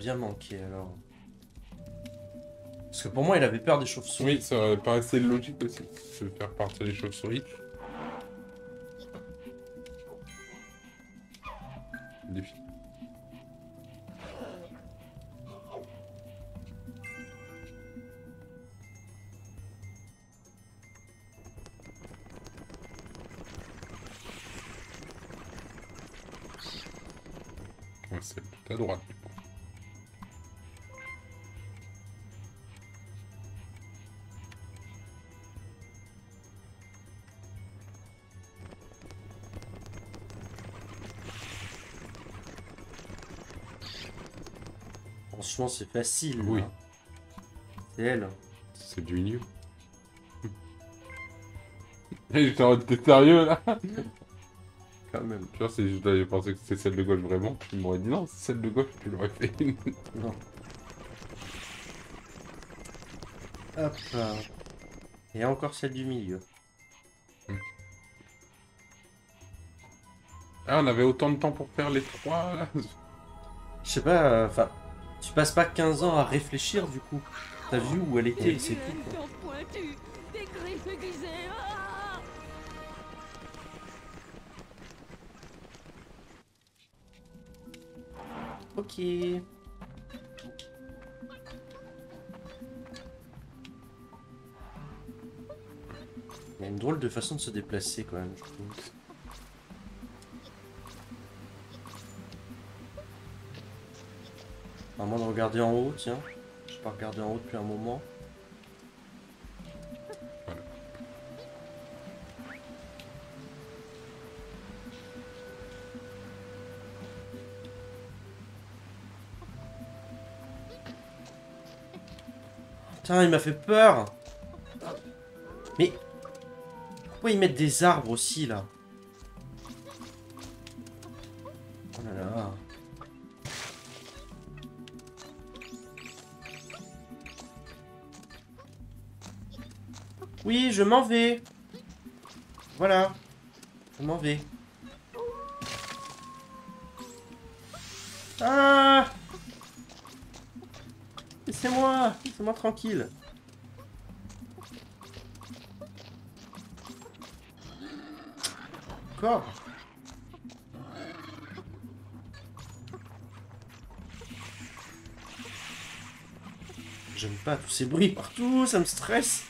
Bien manquer alors Parce que pour moi, il avait peur des chauves-souris. Oui, ça paraissait logique aussi. Vais faire partir les chauves-souris. Franchement, c'est facile. Oui. là. C'est elle. C'est du milieu. *laughs* J'étais en t'es sérieux là? *laughs* Quand même. Tu vois, si je t'avais pensé que c'était celle de gauche vraiment, tu m'aurais dit non, c'est celle de gauche, tu l'aurais fait. *laughs* Non. Hop là. Et encore celle du milieu. ah, on avait autant de temps pour faire les trois là Je sais pas, euh, enfin, tu passes pas 15 ans à réfléchir du coup. T'as vu où elle était, c'est tout. quoi. ah Ok. Il y a une drôle de façon de se déplacer quand même, je trouve. À moins de regarder en haut, tiens. Je pas regardé en haut depuis un moment. Putain, il m'a fait peur Mais... Pourquoi ils mettent des arbres aussi, là? Oui, je m'en vais. Voilà. Je m'en vais. Ah. Laissez-moi Laissez-moi tranquille. Encore J'aime pas tous ces bruits partout, ça me stresse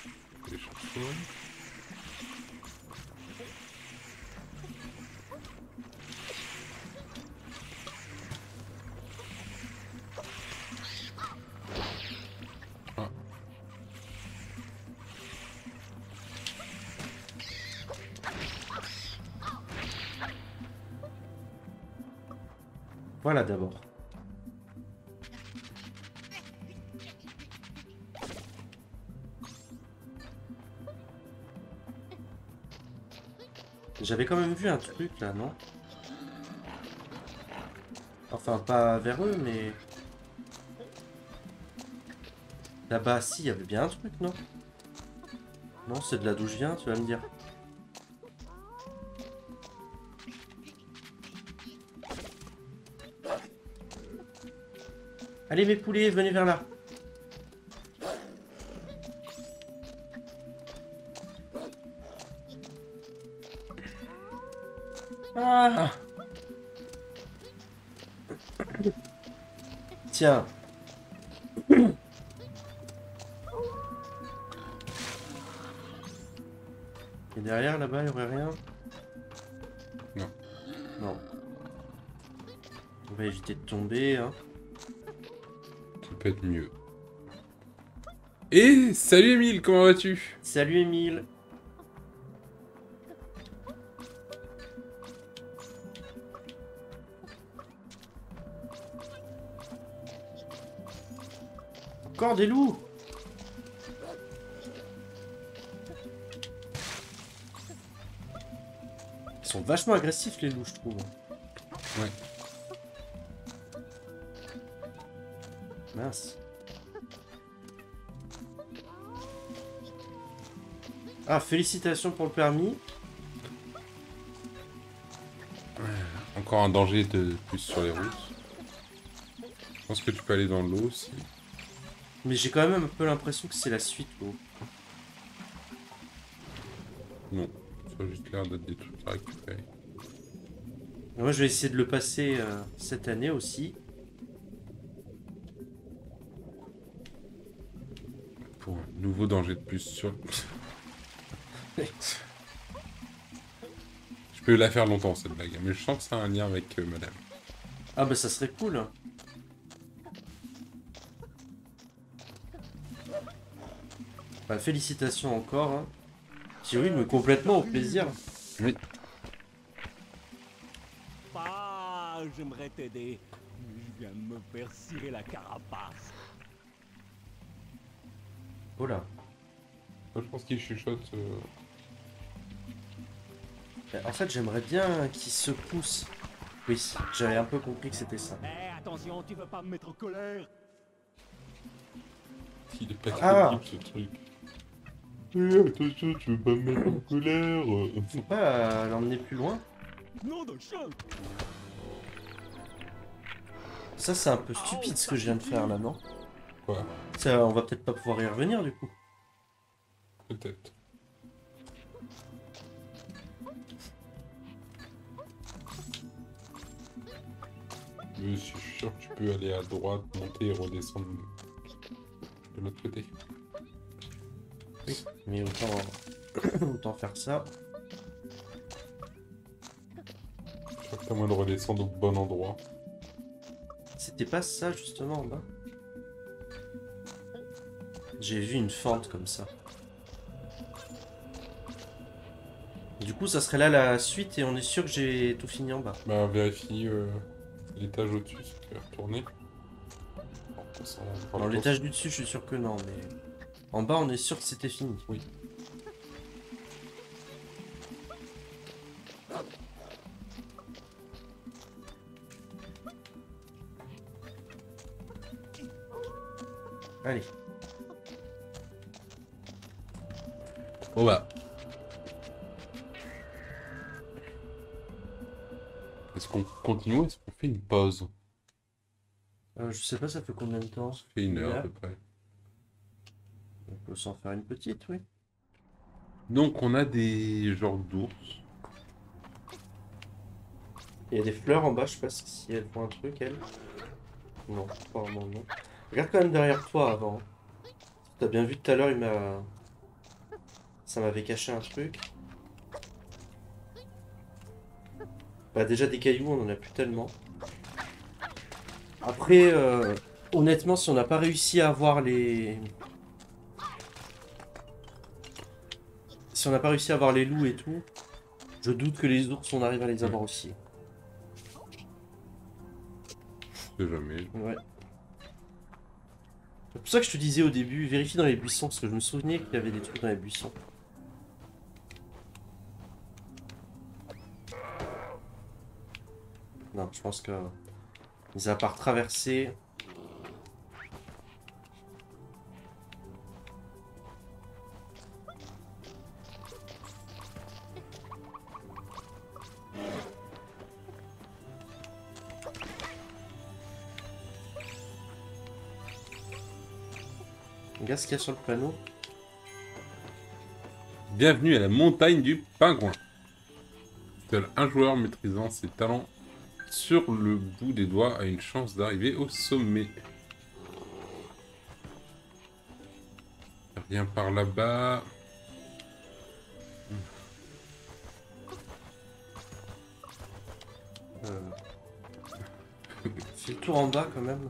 Voilà d'abord. J'avais quand même vu un truc là, non? Enfin, pas vers eux, mais... Là-bas, si, il y avait bien un truc, non? Non, c'est de là d'où je viens, tu vas me dire. Allez mes poulets, venez vers là. Tiens. Et derrière là-bas, il n'y aurait rien? Non. Non. On va éviter de tomber, hein. Ça peut être mieux. Et salut Emile, comment vas-tu? Salut Emile. Encore des loups Ils sont vachement agressifs les loups je trouve. Ouais. Mince. Ah, félicitations pour le permis. Encore un danger de plus sur les routes. Je pense que tu peux aller dans l'eau aussi. Mais j'ai quand même un peu l'impression que c'est la suite, l'eau. Non, ça a juste l'air d'être des trucs à récupérer. Moi, je vais essayer de le passer euh, cette année aussi. Pour un nouveau danger de plus *laughs* sur... Je peux la faire longtemps cette blague, mais je sens que ça a un lien avec euh, madame. Ah bah ça serait cool. Bah félicitations encore. Hein. Si oui, mais complètement au plaisir. Oui. Ah, j'aimerais t'aider. Je viens de me faire cirer la carapace. Oh là. Moi, je pense qu'il chuchote. euh, En fait, j'aimerais bien qu'il se pousse. Oui, j'avais un peu compris que c'était ça. Eh, attention, tu veux pas me mettre en colère? Il est pas Ah. crédible ce truc. Attention, tu veux pas me mettre en colère euh. Faut pas euh, l'emmener plus loin. Ça, c'est un peu stupide ce que je viens de faire là, non Quoi Ça, on va peut-être pas pouvoir y revenir du coup. Peut-être. Mais je suis sûr que tu peux aller à droite, monter et redescendre de l'autre côté. Mais autant. *coughs* Autant faire ça. Je crois que t'as moins de redescendre au bon endroit. C'était pas ça justement en bas J'ai vu une fente comme ça. Du coup, ça serait là la suite et on est sûr que j'ai tout fini en bas. Bah, vérifie euh, l'étage au-dessus, si tu veux retourner. Dans l'étage du dessus, je suis sûr que non, mais en bas, on est sûr que c'était fini. Oui. Allez. Bon bah. Est-ce qu'on continue ou est-ce qu'on fait une pause? Euh, je sais pas, ça fait combien de temps? Ça fait une heure à peu près. Peut s'en faire une petite, oui. Donc on a des genres d'ours. Il y a des fleurs en bas, je sais pas si elles font un truc, elles. Non, pas vraiment, non. Regarde quand même derrière toi avant. T'as bien vu tout à l'heure, il m'a... Ça m'avait caché un truc. Bah déjà des cailloux, on en a plus tellement. Après, euh, honnêtement, si on n'a pas réussi à avoir les... Si on n'a pas réussi à avoir les loups et tout, je doute que les ours, on arrive à les avoir aussi. Je sais jamais. Ouais. C'est pour ça que je te disais au début, vérifie dans les buissons, parce que je me souvenais qu'il y avait des trucs dans les buissons. Non, je pense que... Mis à part traverser... ce qu'il y a sur le panneau. Bienvenue à la montagne du pingouin. Seul un joueur maîtrisant ses talents sur le bout des doigts a une chance d'arriver au sommet. Rien par là-bas. Euh... Le tour en bas quand même.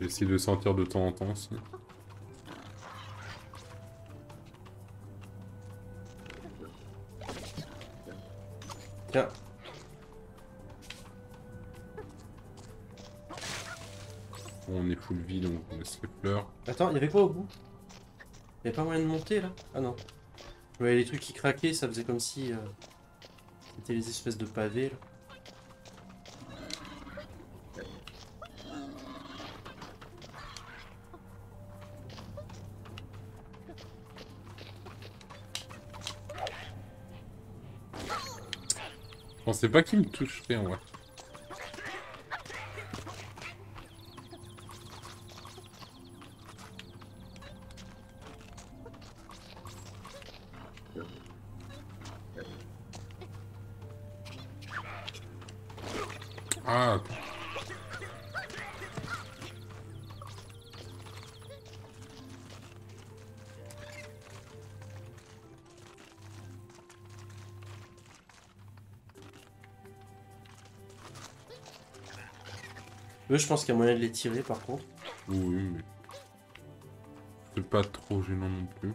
J'essaie de sentir de temps en temps aussi. Tiens. Bon, on est full vie donc on laisse les fleurs. Attends, il y avait quoi au bout? Il avait pas moyen de monter là? Ah non. Je voyais les trucs qui craquaient, ça faisait comme si... euh, C'était les espèces de pavés là. Pensais pas qu'il me toucherait en vrai. Je pense qu'il y a moyen de les tirer par contre. oui, mais... C'est pas trop gênant non plus.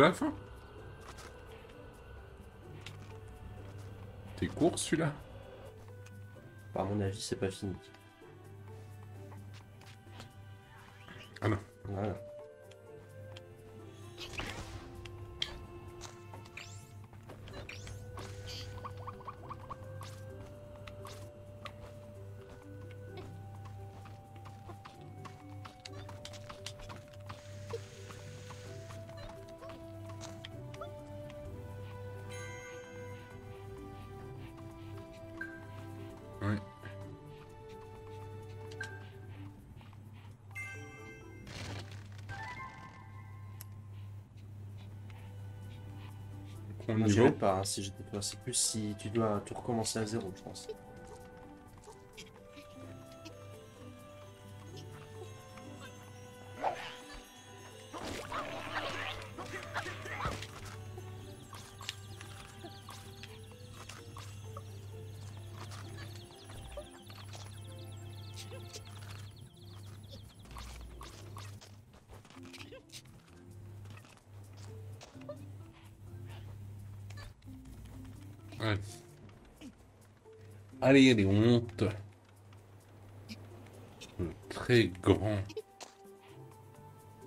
La fin T'es court celui-là? À mon avis, c'est pas fini. Ouais. Moi, niveau. j'irais pas hein, si j'étais toi. C'est plus si tu dois tout recommencer à zéro, je pense. Allez, les hontes. Le très grand.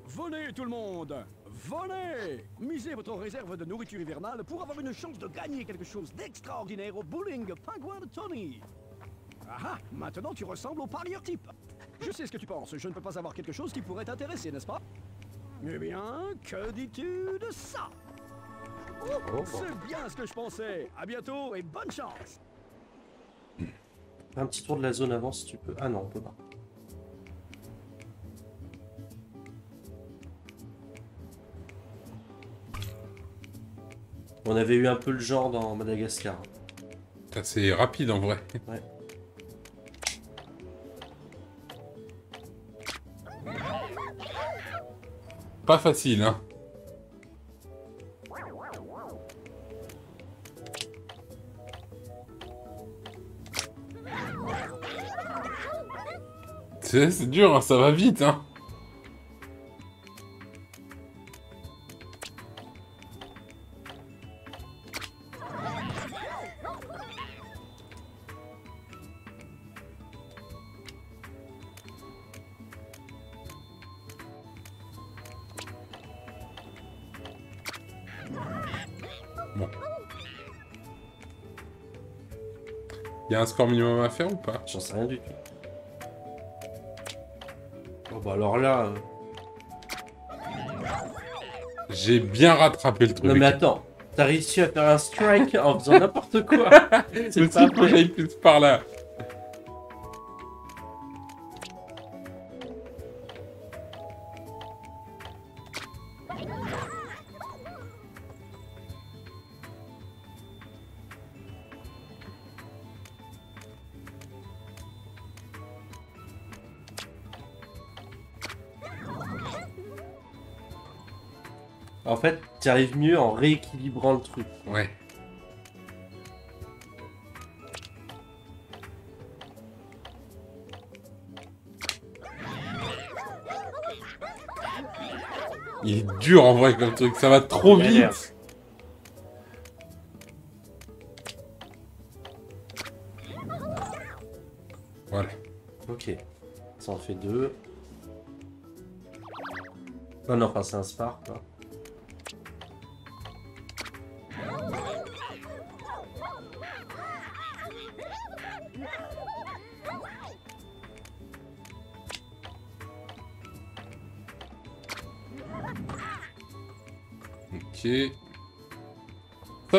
Venez tout le monde Venez Misez votre réserve de nourriture hivernale pour avoir une chance de gagner quelque chose d'extraordinaire au bowling pingouin de Tony. Ah ah, maintenant tu ressembles au parieur type. Je sais ce que tu penses, je ne peux pas avoir quelque chose qui pourrait t'intéresser, n'est-ce pas? Eh bien, que dis-tu de ça? C'est bien ce que je pensais. À bientôt et bonne chance Un petit tour de la zone avant si tu peux. Ah non, on peut pas. On avait eu un peu le genre dans Madagascar. C'est assez rapide en vrai. Ouais. Pas facile, hein. C'est dur, hein, ça va vite, hein. Il y a un score minimum à faire ou pas? J'en sais rien du tout. Bah alors là. euh, J'ai bien rattrapé le truc. Non mais attends, t'as réussi à faire un strike en faisant n'importe quoi. *laughs* C'est pas faut que j'aille plus par là. En fait, tu arrives mieux en rééquilibrant le truc. Ouais. Il est dur en vrai comme truc, ça va trop vite. Voilà. Ok. Ça en fait deux. Non, non, enfin c'est un spark. quoi.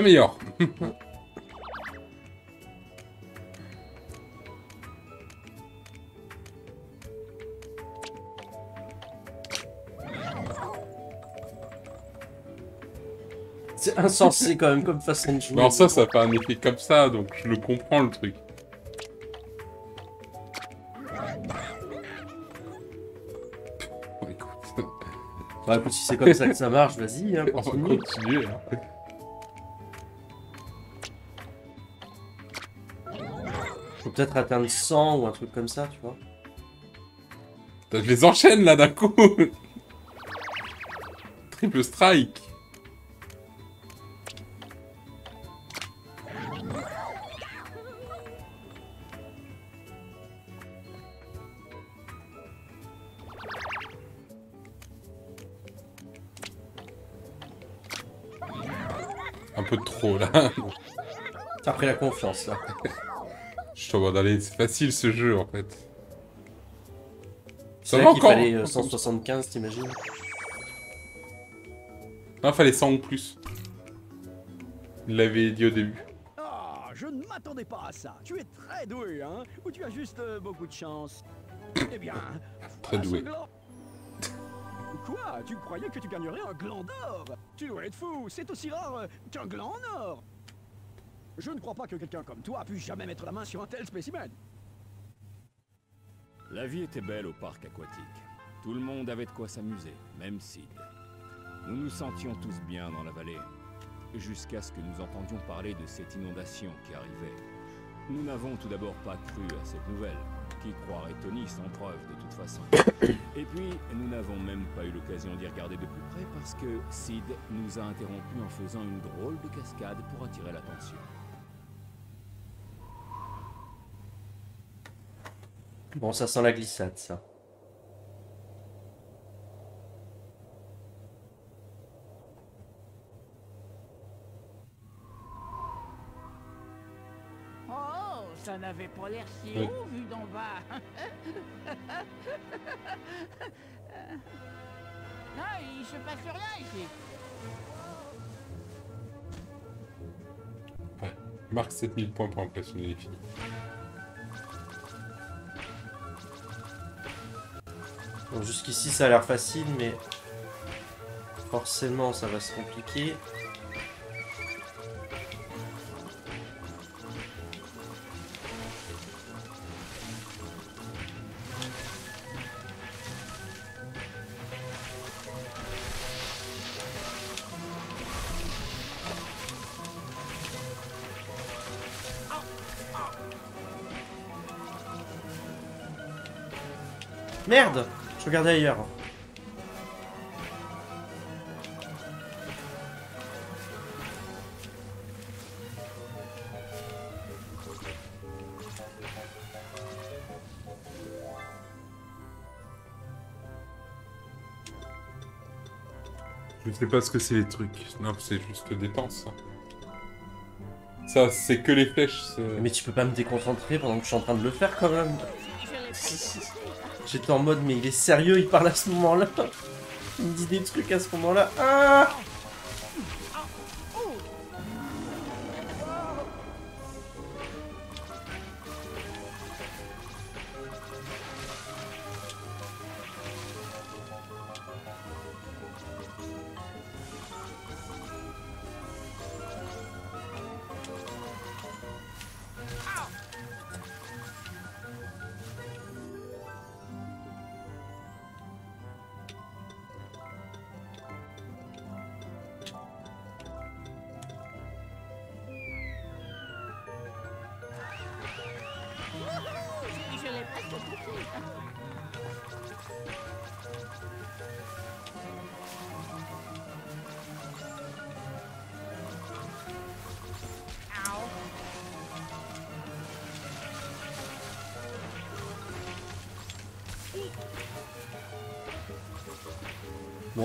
Meilleur. *laughs* C'est insensé quand même comme façon de jouer. Non, ça, ça fait un effet comme ça, donc je le comprends le truc. Bah écoute, si c'est comme ça que ça marche, vas-y, hein, On va continue. continuer. hein. Peut-être atteindre 100 ou un truc comme ça, tu vois. Je les enchaîne là d'un coup. *laughs* Triple strike. Un peu trop là. T'as pris la confiance, là. *laughs* Je suis en mode, allez, c'est facile ce jeu en fait. C'est va encore. fallait euh, 175, t'imagines Non, fallait 100 ou plus. Il l'avait dit au début. Ah, je ne m'attendais pas à ça. Tu es très doué, hein Ou tu as juste euh, beaucoup de chance Eh bien, *coughs* Très doué. *laughs* Quoi? Tu croyais que tu gagnerais un gland d'or? Tu dois être fou, c'est aussi rare euh, qu'un gland en or Je ne crois pas que quelqu'un comme toi puisse jamais mettre la main sur un tel spécimen. La vie était belle au parc aquatique. Tout le monde avait de quoi s'amuser, même Sid. Nous nous sentions tous bien dans la vallée, jusqu'à ce que nous entendions parler de cette inondation qui arrivait. Nous n'avons tout d'abord pas cru à cette nouvelle. Qui croirait Tony sans preuve de toute façon *coughs* Et puis, nous n'avons même pas eu l'occasion d'y regarder de plus près parce que Sid nous a interrompus en faisant une drôle de cascade pour attirer l'attention. Bon, ça sent la glissade, ça. Oh, ça n'avait pas l'air si Oui. haut vu d'en bas. *laughs* non, il se passe rien ici. Il marque 7000 points pour impressionner les filles. Jusqu'ici, ça a l'air facile, mais... Forcément, ça va se compliquer. Merde Je regardais ailleurs. Je sais pas ce que c'est les trucs. Non, c'est juste des temps, ça. Ça, c'est que les flèches. Mais tu peux pas me déconcentrer pendant que je suis en train de le faire quand même. J'étais en mode mais il est sérieux, il parle à ce moment-là. Il me dit des trucs à ce moment-là. Ah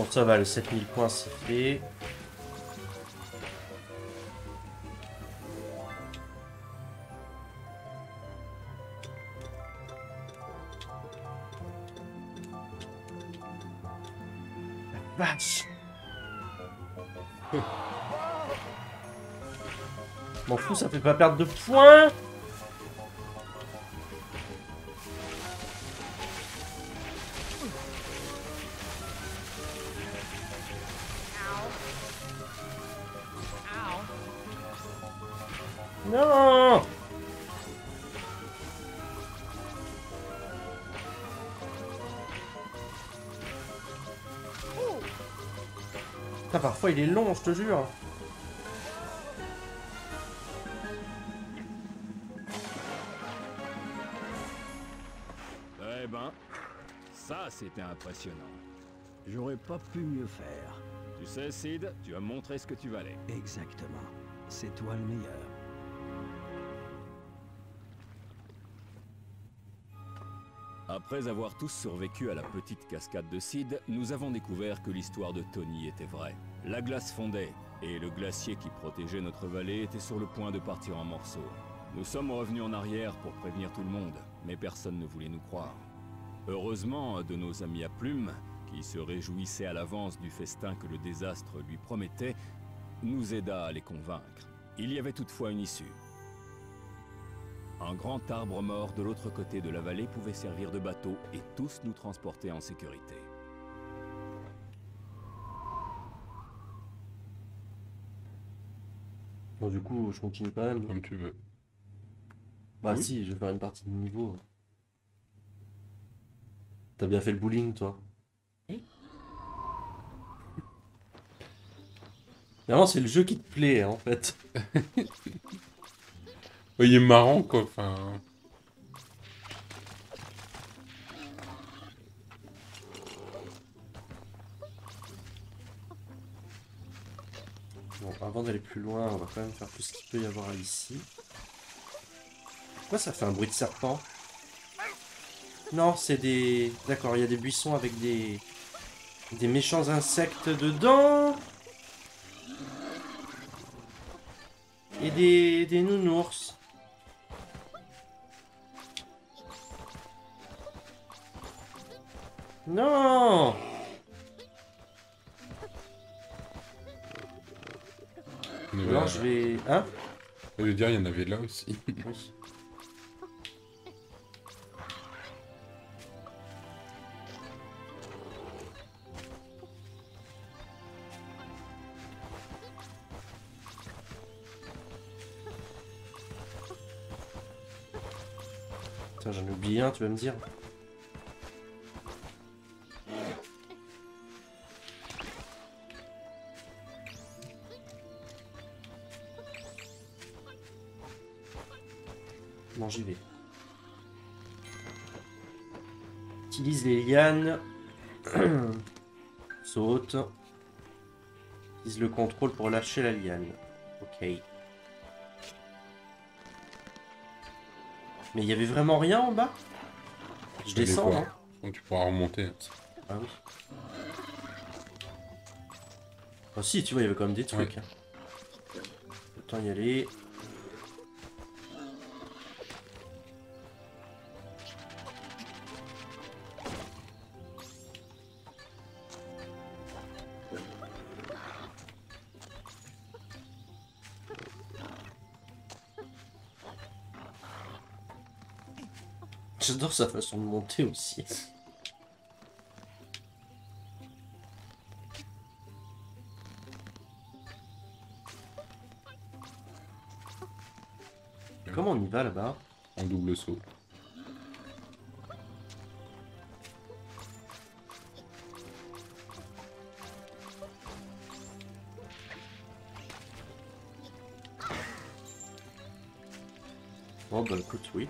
Bon ça va, le 7000 points c'est fait. La vache M'en fous, ça fait pas perdre de points Il est long, je te jure. Eh ben, ça c'était impressionnant. J'aurais pas pu mieux faire. Tu sais, Sid, tu as montré ce que tu valais. Exactement. C'est toi le meilleur. Après avoir tous survécu à la petite cascade de Sid, nous avons découvert que l'histoire de Tony était vraie. La glace fondait, et le glacier qui protégeait notre vallée était sur le point de partir en morceaux. Nous sommes revenus en arrière pour prévenir tout le monde, mais personne ne voulait nous croire. Heureusement, un de nos amis à plumes, qui se réjouissait à l'avance du festin que le désastre lui promettait, nous aida à les convaincre. Il y avait toutefois une issue. Un grand arbre mort de l'autre côté de la vallée pouvait servir de bateau et tous nous transporter en sécurité. Bon, du coup, je continue quand même. Comme tu veux. Bah Oui. si, je vais faire une partie de niveau. T'as bien fait le bowling, toi Vraiment, c'est le jeu qui te plaît, hein, en fait. *laughs* Il est marrant, quoi. Enfin... avant d'aller plus loin, on va quand même faire tout ce qu'il peut y avoir ici. Pourquoi ça fait un bruit de serpent? Non, c'est des... D'accord, il y a des buissons avec des... Des méchants insectes dedans Et des, des nounours. Non Alors je vais... Hein Je veux dire, il y en avait là aussi. Oui. Putain, j'en ai oublié un, tu vas me dire. Utilise les lianes. Saute. Utilise le contrôle pour lâcher la liane. Ok. Mais il y avait vraiment rien en bas? Je descends, non Donc tu pourras remonter. Ah oui. Ah si, tu vois, il y avait quand même des trucs. hein. Autant y aller. Sa façon de monter aussi. Comment on y va là-bas? En double saut. Oh bah écoute, oui.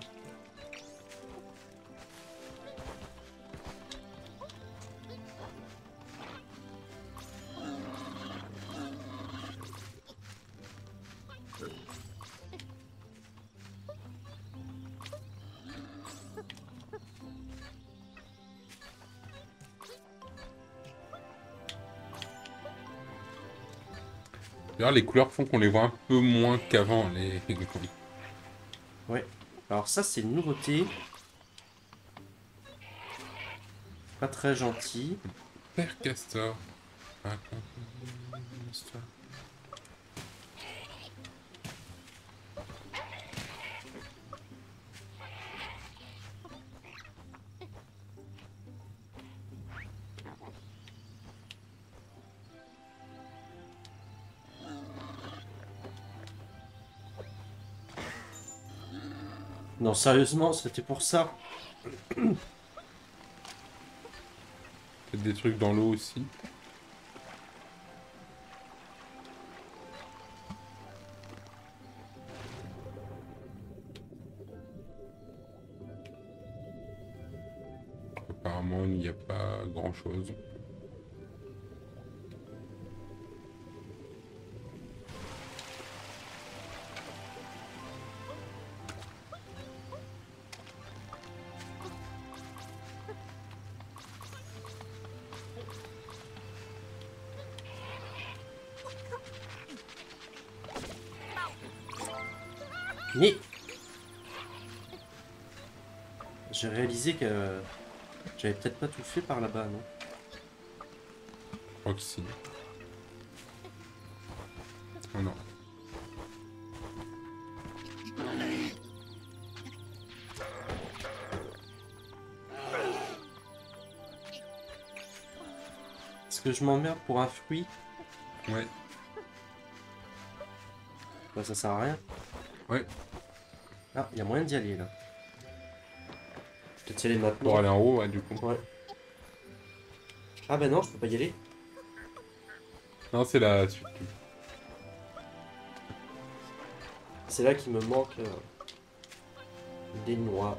D'ailleurs, les couleurs font qu'on les voit un peu moins qu'avant. Les... Alors ça c'est une nouveauté. Pas très gentil. Père Castor. sérieusement, c'était pour ça. Peut-être des trucs dans l'eau aussi. Apparemment, il n'y a pas grand-chose. Que j'avais peut-être pas tout fait par là-bas, non? Je crois que si. Oh non. Est-ce que je m'emmerde pour un fruit? Ouais. Bah ça sert à rien. Ouais. Ah, il y a moyen d'y aller là. Maintenant. Pour aller en haut, ouais, du coup. Ouais. Ah bah non, je peux pas y aller. Non, c'est la suite. C'est là qu'il me manque euh, des noix.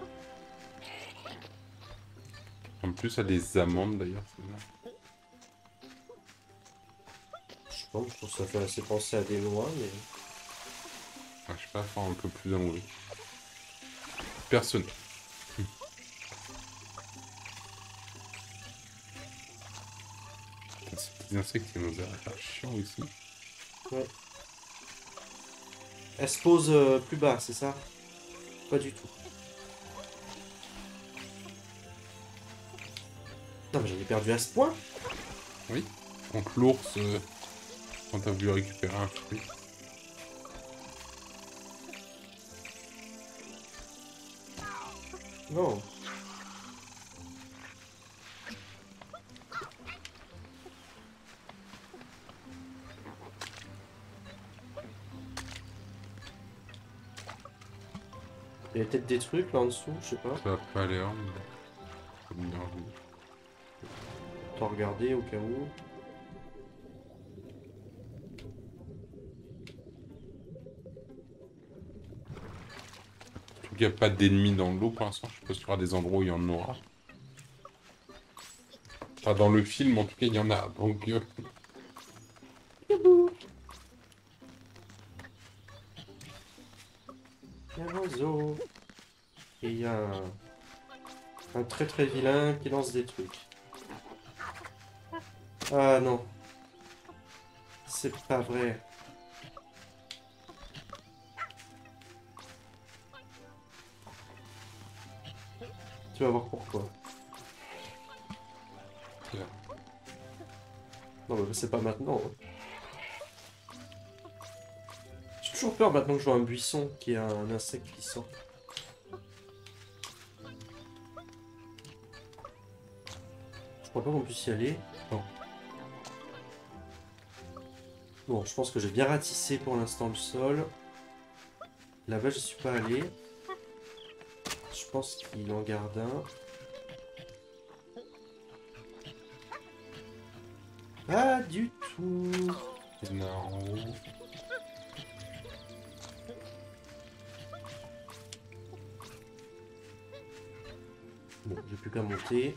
En plus, elle a des amandes d'ailleurs. celle-là. Je pense que ça fait assez penser à des noix, mais... Ah, je sais pas, faire un peu plus amoureux. Personne. Insectes qui nous ont chiant ici. Ouais. Elle se pose euh, plus bas, c'est ça? Pas du tout. Non mais j'en ai perdu à ce point Oui. Donc l'ours, euh, quand t'as voulu récupérer un fruit. Non. Il peut-être des trucs là en dessous, je sais pas. Ça va pas aller, hein, me dérange. T'en regarder au cas où. Qu'il n'y a pas d'ennemis dans l'eau pour l'instant. Je sais pas s'il y aura des endroits où il y en aura. Enfin, dans le film, en tout cas, il y en a. Donc, euh, Il y a un oiseau. Et il y a un... un très très vilain qui lance des trucs. Ah non. C'est pas vrai. Tu vas voir pourquoi. Non mais c'est pas maintenant. hein. J'ai toujours peur maintenant que je vois un buisson qui a un insecte qui sort. Crois pas qu'on puisse y aller. Non. Bon, je pense que j'ai bien ratissé pour l'instant le sol. Là-bas, je suis pas allé. Je pense qu'il en garde un. Pas du tout. haut. Bon, j'ai plus qu'à monter.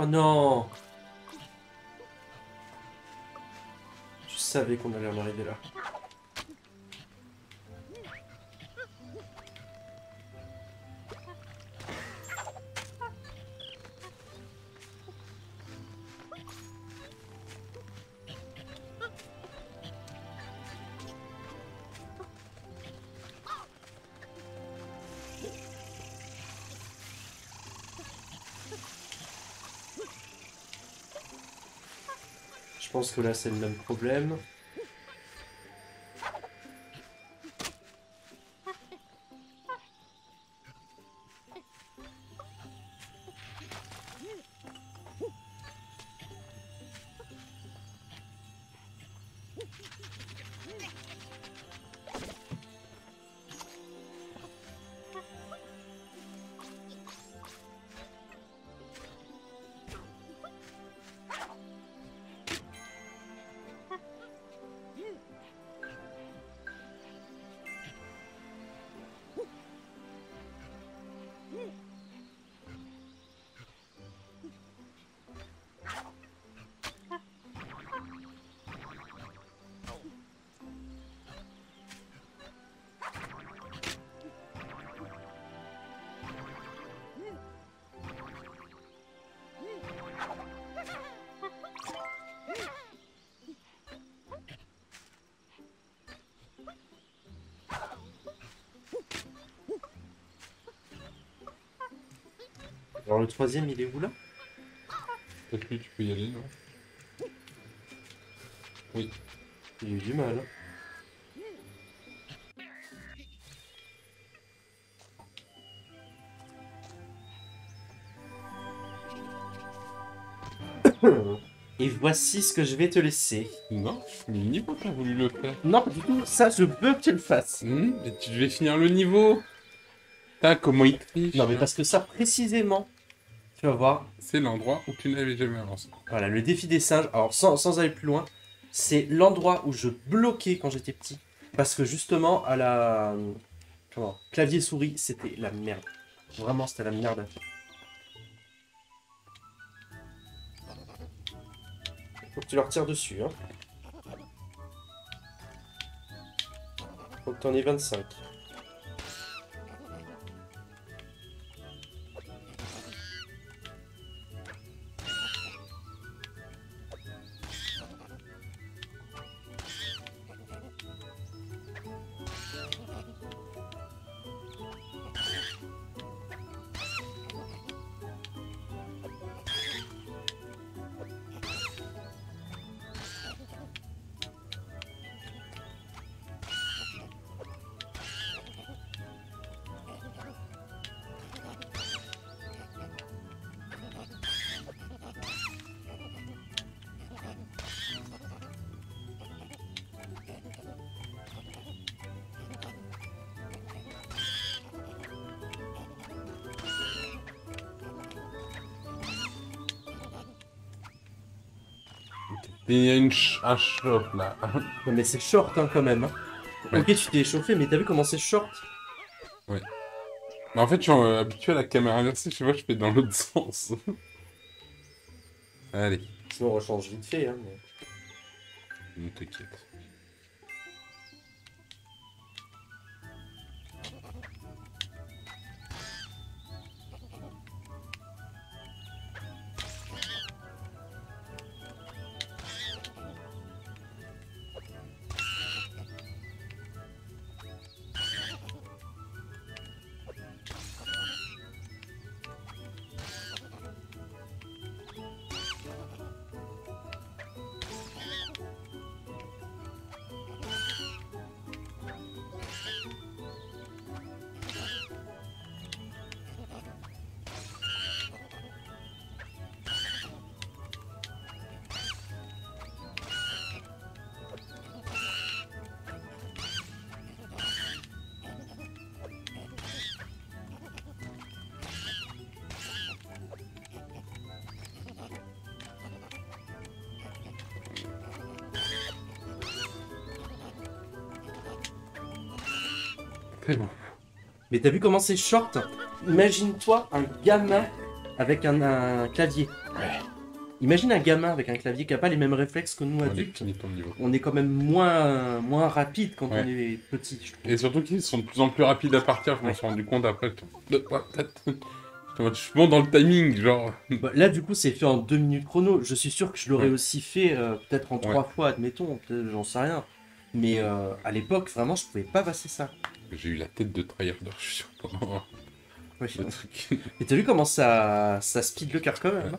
Oh non Je savais qu'on allait en arriver là. Pense que là c'est le même problème. Alors le troisième, il est où là? Peut-être que tu peux y aller, non? Oui. Il a eu du mal. hein. *coughs* Et voici ce que je vais te laisser. Non, le niveau t'as voulu le faire. Non, pas du tout, ça je veux que tu le fasses. Hmm, mais tu devais finir le niveau. Putain, comment il triche. Non, mais hein. parce que ça précisément, tu vas voir, C'est l'endroit où tu n'avais jamais avancé. voilà, le défi des singes, alors sans, sans aller plus loin, c'est l'endroit où je bloquais quand j'étais petit. Parce que justement, à la. Comment Clavier souris, c'était la merde. Vraiment, c'était la merde. Faut que tu leur tires dessus, hein. Faut que t'en aies 25. Il y a une ch- un shop là. *laughs* Non, mais c'est short hein, quand même. hein. Ouais. Ok, tu t'es échauffé, mais t'as vu comment c'est short? Mais en fait, je suis euh, habitué à la caméra inversée, je sais pas, je fais dans l'autre *laughs* sens. Allez, Sinon, on rechange vite fait. Hein, mais- ne t'inquiète. Mais t'as vu comment c'est short Imagine-toi un gamin avec un, un clavier. Imagine un gamin avec un clavier qui a pas les mêmes réflexes que nous On est adultes. niveau. On est quand même moins, moins rapide quand Ouais. on est petit, je trouve. Et surtout qu'ils sont de plus en plus rapides à partir, je m'en Ouais. suis rendu compte après. Je suis bon dans le timing, genre. Bah, là, du coup, c'est fait en deux minutes chrono. Je suis sûr que je l'aurais Ouais. aussi fait euh, peut-être en trois fois, admettons. J'en sais rien. Mais euh, à l'époque, vraiment, je pouvais pas passer ça. J'ai eu la tête de tryharder, je suis sûr, pendant le truc. Et t'as vu comment ça, ça speed le cœur quand même hein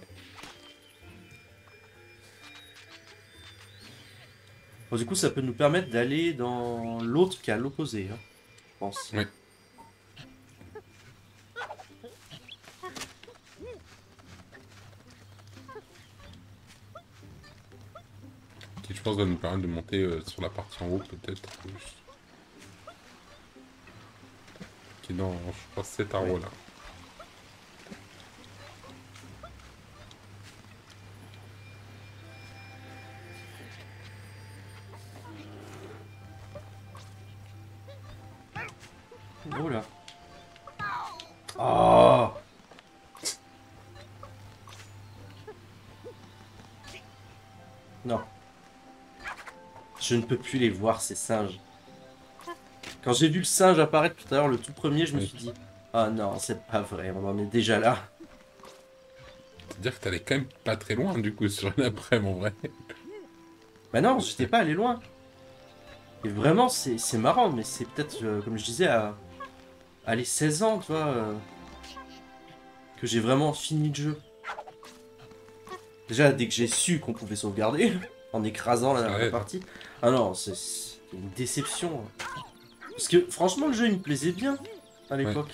Bon, du coup, ça peut nous permettre d'aller dans l'autre qui est à l'opposé, hein, je pense. Ouais. Qui, je pense, va nous permettre de monter euh, sur la partie en haut, peut-être. Qui est dans, je pense, cet arbre-là. Oh là. Oh Non. Je ne peux plus les voir, ces singes. Quand j'ai vu le singe apparaître tout à l'heure, le tout premier, je me suis dit Ah non, c'est pas vrai, on en est déjà là. C'est-à-dire que t'allais quand même pas très loin, du coup, sur l'après, mon vrai. Bah non, j'étais pas allé loin. Et vraiment, c'est marrant, mais c'est peut-être, euh, comme je disais, à, à les 16 ans, tu vois. euh, que j'ai vraiment fini le jeu. Déjà, dès que j'ai su qu'on pouvait sauvegarder, *laughs* en écrasant la, la partie. Ah non, c'est c'est une déception. Parce que franchement, le jeu il me plaisait bien à l'époque.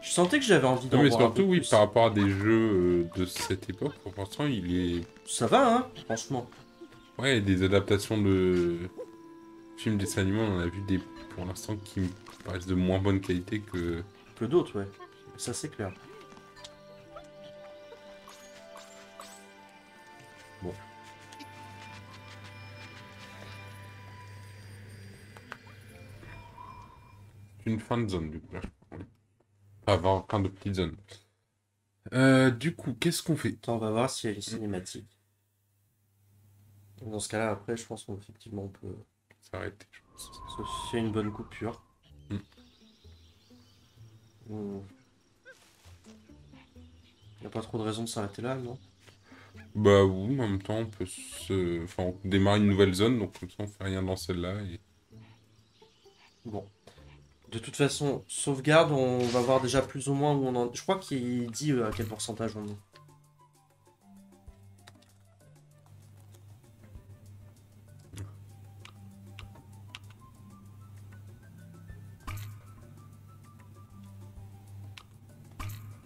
Je sentais que j'avais envie d'en Non, mais voir un surtout, peu oui, plus. par rapport à des jeux euh, de cette époque, pour l'instant, il est. Ça va, hein, franchement. Ouais, des adaptations de films, dessins animés, on en a vu des pour l'instant qui me paraissent de moins bonne qualité que. Que d'autres, ouais. Ça, c'est clair. Une fin de zone, du coup. Là. Enfin, avoir plein de petites zones. Euh, du coup, qu'est-ce qu'on fait? Attends, on va voir y a une cinématique. Dans ce cas-là, après, je pense qu'effectivement, on peut S'arrêter, je pense. se faire une bonne coupure. Mm. Hmm. Y a pas trop de raison de s'arrêter là, non? Bah oui, en même temps, on peut se... Enfin, on démarre une nouvelle zone, donc comme ça, on fait rien dans celle-là. Et... Bon. De toute façon, sauvegarde, on va voir déjà plus ou moins où on en... Je crois qu'il dit euh, à quel pourcentage on est.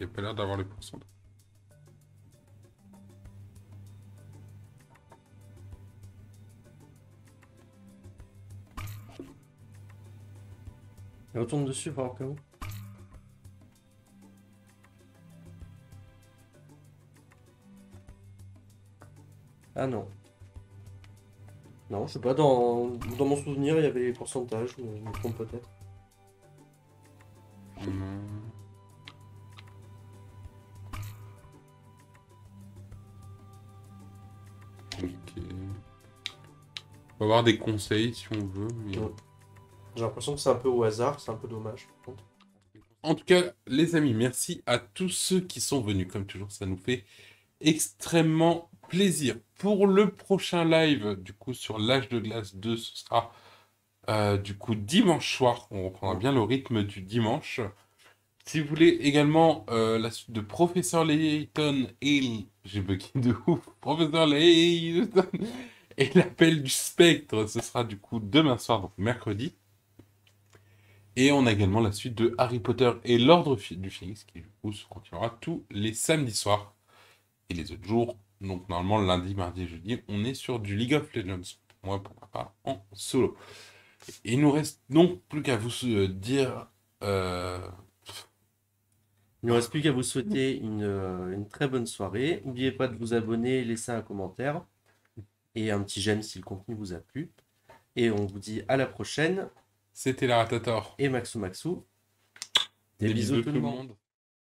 Il n'y a pas l'air d'avoir les pourcentages. Et retourne dessus, voir comment. Ah non. Non, je sais pas, dans, dans mon souvenir, il y avait les pourcentages, mais je me trompe peut-être. Non. Ok. On va avoir des conseils si on veut. mais- Ouais. J'ai l'impression que c'est un peu au hasard, c'est un peu dommage. En tout cas, les amis, merci à tous ceux qui sont venus. Comme toujours, ça nous fait extrêmement plaisir. Pour le prochain live, du coup, sur l'âge de glace 2, ce sera euh, du coup dimanche soir. On reprendra bien le rythme du dimanche. Si vous voulez également euh, la suite de Professeur Layton et... J'ai de. Professeur Layton et l'appel du spectre, ce sera du coup demain soir, donc mercredi. Et on a également la suite de Harry Potter et l'Ordre du Phénix, qui du coup se continuera tous les samedis soirs. Et les autres jours, donc normalement lundi, mardi jeudi, on est sur du League of Legends. Moi, pourquoi pas, en solo. Il nous reste donc plus qu'à vous euh, dire... euh, Il ne nous reste plus qu'à vous souhaiter euh, une très bonne soirée. N'oubliez pas de vous abonner, laisser un commentaire et un petit j'aime si le contenu vous a plu. Et on vous dit à la prochaine. C'était la Ratator. Et Maxou Maxou. Des, Des bisous tout le monde. monde.